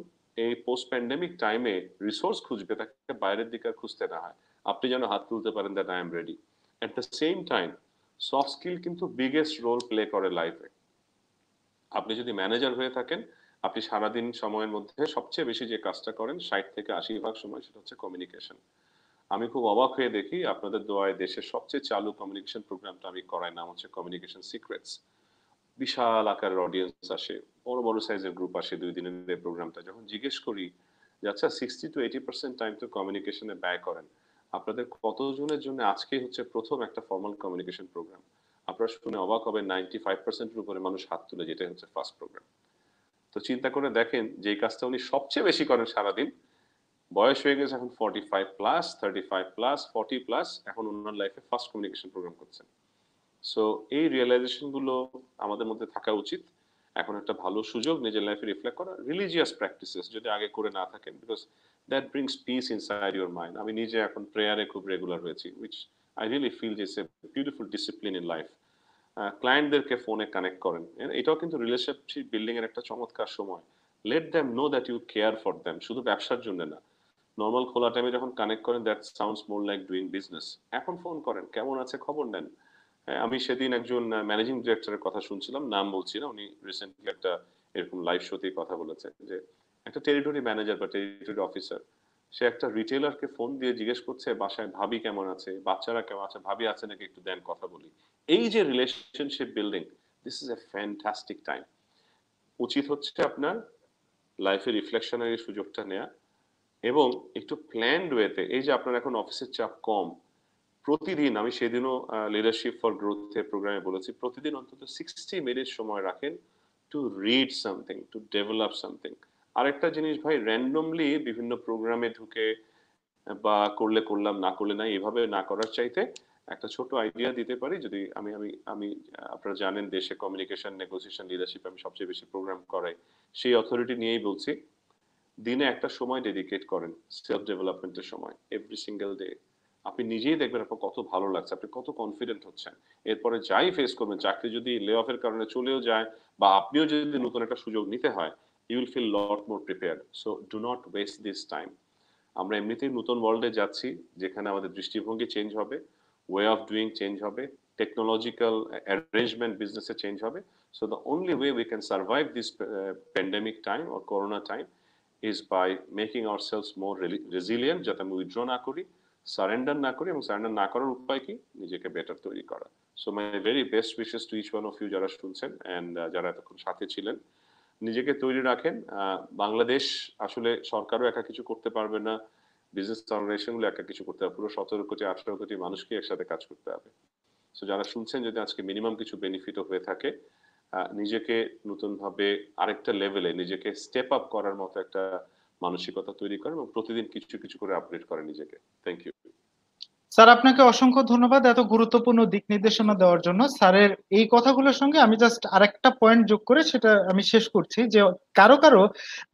এই পোস্ট প্যান্ডেমিক টাইমে রিসোর্স খুঁজবে, তাকে বাইরের দিকে খুঁজতে না হয়। আপনি যেন হাত তুলতে পারেন that I am ready at the same time soft skill কিন্তু বিগেস্ট রোল প্লে করে লাইফে আপনি যদি ম্যানেজার হয়ে থাকেন, আপনি সারাদিন সময়ের মধ্যে সবচেয়ে বেশি যে কাজটা করেন, ষাট থেকে আশি ভাগ সময় সেটা হচ্ছে কমিউনিকেশন আমি খুব অবাক হয়ে দেখি আপনাদের দোয়ায় দেশের সবচেয়ে চালু কমিউনিকেশন প্রোগ্রামটা আমি করাই, নাম হচ্ছে কমিউনিকেশন সিক্রেটস বিশাল আকারের অডিয়েন্স আসে, বড় বড় সাইজের গ্রুপ আসে দুই দিনের প্রোগ্রামটা যখন জিজ্ঞেস করি, যে আচ্ছা sixty to eighty percent time তো কমিউনিকেশনে ব্যয় করেন, আপনাদের কতজনের জন্য আজকে হচ্ছে প্রথম একটা ফর্মাল কমিউনিকেশন প্রোগ্রাম আপনারা শুনে অবাক হবে নাইনটি ফাইভ পার্সেন্টের উপরে মানুষ হাত তুলে, যেটাই হচ্ছে ফার্স্ট প্রোগ্রাম তো চিন্তা করে দেখেন যে কাজটা উনি সবচেয়ে বেশি করেন সারাদিন বয়স হয়ে গেছে এখন forty five plus thirty five plus forty plus এখন ওনার লাইফে ফার্স্ট কমিউনিকেশন প্রোগ্রাম করছেন। সো এই রিয়েলাইজেশনগুলো আমাদের মধ্যে থাকা উচিত। এখন একটা ভালো সুযোগ নিজের লাইফে রিফ্লেক্ট করা রিলিজিয়াস প্র্যাকটিসেস যদি আগে করে না থাকেন because that brings peace inside your mind আমি নিজে এখন প্রেয়ারে খুব রেগুলার হয়েছি which I really feel a beautiful discipline in life ক্লায়েন্টদেরকে ফোনে কানেক্ট করেন। এটাও কিন্তু রিলেশনশিপ বিল্ডিং এর একটা চমৎকার সময়। Let them know that you care for them শুধু ব্যবসার জন্য না। নর্মাল খোলা টাইমে যখন কানেক্ট করেন that sounds more like doing business এখন ফোন করেন কেমন আছে খবর নেন? হ্যাঁ, আমি সেদিন একজন ম্যানেজিং ডিরেক্টরের কথা শুনছিলাম নাম বলছি না উনি রিসেন্টলি একটা এরকম লাইভ শোতেই কথা বলেছেন যে একটা টেরিটরি ম্যানেজার বা টেরিটরি অফিসার সে একটা রিটেলারকে ফোন দিয়ে জিজ্ঞেস করছে বাসায় ভাবি কেমন আছে? বাচ্চারা কেমন আছে? ভাবি আছে নাকি একটু দেন কথা বলি? এই যে relationship building this is a fantastic time উচিত হচ্ছে আপনার লাইফে রিফ্লেকশনের সুযোগটা নেয়া এবং একটু প্ল্যান্ড ওয়েতে এই যে আপনার এখন অফিসের চাপ কম, প্রতিদিন আমি সেদিনও লিডারশিপ ফর গ্রোথ প্রোগ্রামে বলেছি, প্রতিদিন অন্তত সিক্সটি মিনিট সময় রাখেন to read something to develop something আরেকটা জিনিস ভাই র্যান্ডমলি বিভিন্ন প্রোগ্রামে ঢুকে, বা করলে করলাম, না করলে না এভাবে না করার চাইতে একটা ছোট আইডিয়া দিতে পারি, যদি আমি আমি আমি আপনারা জানেন দেশে কমিউনিকেশন নেগোসিয়েশন লিডারশিপ আমি সবচেয়ে বেশি প্রোগ্রাম করাই। সেই অথরিটি নিয়েই বলছি। দিনে একটা সময় ডেডিকেট করেন সেলফ ডেভেলপমেন্টের সময় এভরি সিঙ্গেল ডে আপনি নিজেই দেখবেন আপনার কত ভালো লাগছে, আপনি কত কনফিডেন্ট হচ্ছেন। এরপরে যাই ফেস করবেন, চাকরি যদি লে অফের কারণে চলেও যায় বা আপনিও যদি নতুন একটা সুযোগ নিতে হয় you will feel lot more prepared so do not waste this time আমরা এমনিতেই নতুন ওয়ার্ল্ডে যাচ্ছি, যেখানে আমাদের দৃষ্টিভঙ্গি চেঞ্জ হবে ওয়ে অফ ডুইং চেঞ্জ হবে টেকনোলজিক্যাল অ্যারেঞ্জমেন্ট বিজনেসে চেঞ্জ হবে। So the only way we can survive this pandemic time or corona time by making our sales more resilient যাতে আমি উইথড্র না করি সারেন্ডার না করি, এবং সারেন্ডার না করার উপায় কি? নিজেকে বেটার তৈরি করা। So my very best wishes to each one of you যারা শুনছেন অ্যান্ড যারা এতক্ষণ সাথে ছিলেন। নিজেকে তৈরি রাখেন বাংলাদেশ আসলে সরকারও একা কিছু করতে পারবে না বিজনেস অর্গানাইজেশনগুলো একা কিছু করতে হবে পুরো সতেরো কোটি, আঠারো কোটি মানুষকে একসাথে কাজ করতে হবে। সো যারা শুনছেন যদি আজকে মিনিমাম কিছু বেনিফিটও হয়ে থাকে নিজেকে নতুন ভাবে আরেকটা লেভেলে নিজেকে স্টেপ আপ করার মতো একটা মানসিকতা তৈরি করেন এবং প্রতিদিন কিছু কিছু করে আপডেট করেন নিজেকে। থ্যাংক ইউ স্যার, আপনাকে অসংখ্য ধন্যবাদ এত গুরুত্বপূর্ণ দিক নির্দেশনা দেওয়ার জন্য। স্যারের এই কথাগুলোর সঙ্গে আমি জাস্ট আরেকটা পয়েন্ট যোগ করে সেটা আমি শেষ করছি যে কারও কারও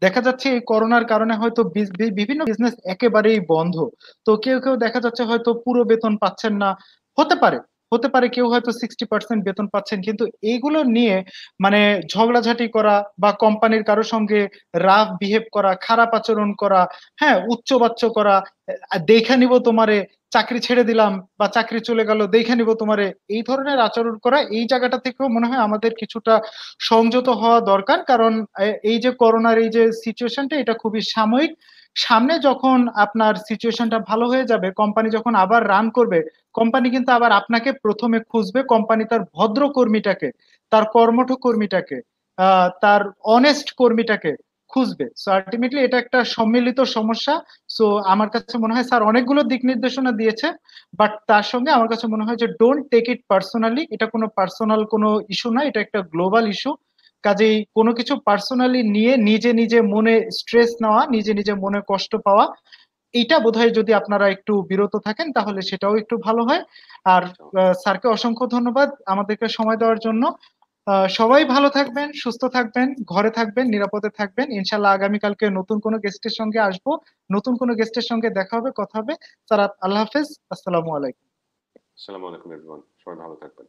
দেখা যাচ্ছে এই করোনার কারণে হয়তো বিভিন্ন বিজনেস একেবারেই বন্ধ। তো কেউ কেউ দেখা যাচ্ছে হয়তো পুরো বেতন পাচ্ছেন না। হতে পারে। হতে পারে কেউ হয়তো সিক্সটি পার্সেন্ট বেতন পাচ্ছেন, কিন্তু এইগুলো নিয়ে মানে ঝগড়াঝাটি করা বা কোম্পানির কারোর সঙ্গে রাফ বিহেভ করা, খারাপ আচরণ করা হ্যাঁ উচ্চবাচ্য করা দেখে নিব তোমারে, চাকরি ছেড়ে দিলাম বা চাকরি চলে গেল, দেখে নিব তোমারে, এই ধরনের আচরণ করা, এই জায়গাটা থেকেও মনে হয় আমাদের কিছুটা সংযত হওয়া দরকার, কারণ এই যে করোনার এই যে সিচুয়েশনটা এটা খুবই সাময়িক সামনে যখন আপনার সিচুয়েশনটা ভালো হয়ে যাবে কোম্পানি যখন আবার রান করবে কোম্পানি কিন্তু আবার আপনাকে প্রথমে খুঁজবে কোম্পানি তার ভদ্র কর্মীটাকে, তার কর্মঠ কর্মীটাকে তার অনেস্ট কর্মীটাকে খুঁজবে। সো আলটিমেটলি এটা একটা সম্মিলিত সমস্যা। সো আমার কাছে মনে হয় স্যার অনেকগুলো দিক নির্দেশনা দিয়েছে বাট তার সঙ্গে আমার কাছে মনে হয় যে ডোন্ট টেক ইট পার্সোনালি এটা কোনো পার্সোনাল কোনো ইস্যু না এটা একটা গ্লোবাল ইস্যু কাজেই কোনো কিছু পার্সোনালি নিয়ে নিজে নিজে মনে স্ট্রেস নেওয়া, নিজে নিজে মনে কষ্ট পাওয়া, এইটা বোধহয় যদি আপনারা একটু বিরত থাকেন তাহলে সেটাও একটু ভালো হয়। আর স্যারকে অসংখ্য ধন্যবাদ আমাদেরকে সময় দেওয়ার জন্য। সবাই ভালো থাকবেন, সুস্থ থাকবেন, ঘরে থাকবেন, নিরাপদে থাকবেন। ইনশাল্লাহ আগামীকালকে নতুন কোনো গেস্টের সঙ্গে আসব, নতুন কোনো গেস্টের সঙ্গে দেখা হবে, কথা হবে। স্যার, আল্লাহ হাফেজ। আসসালামু আলাইকুম। আসসালামু আলাইকুম সবাই ভালো থাকবেন।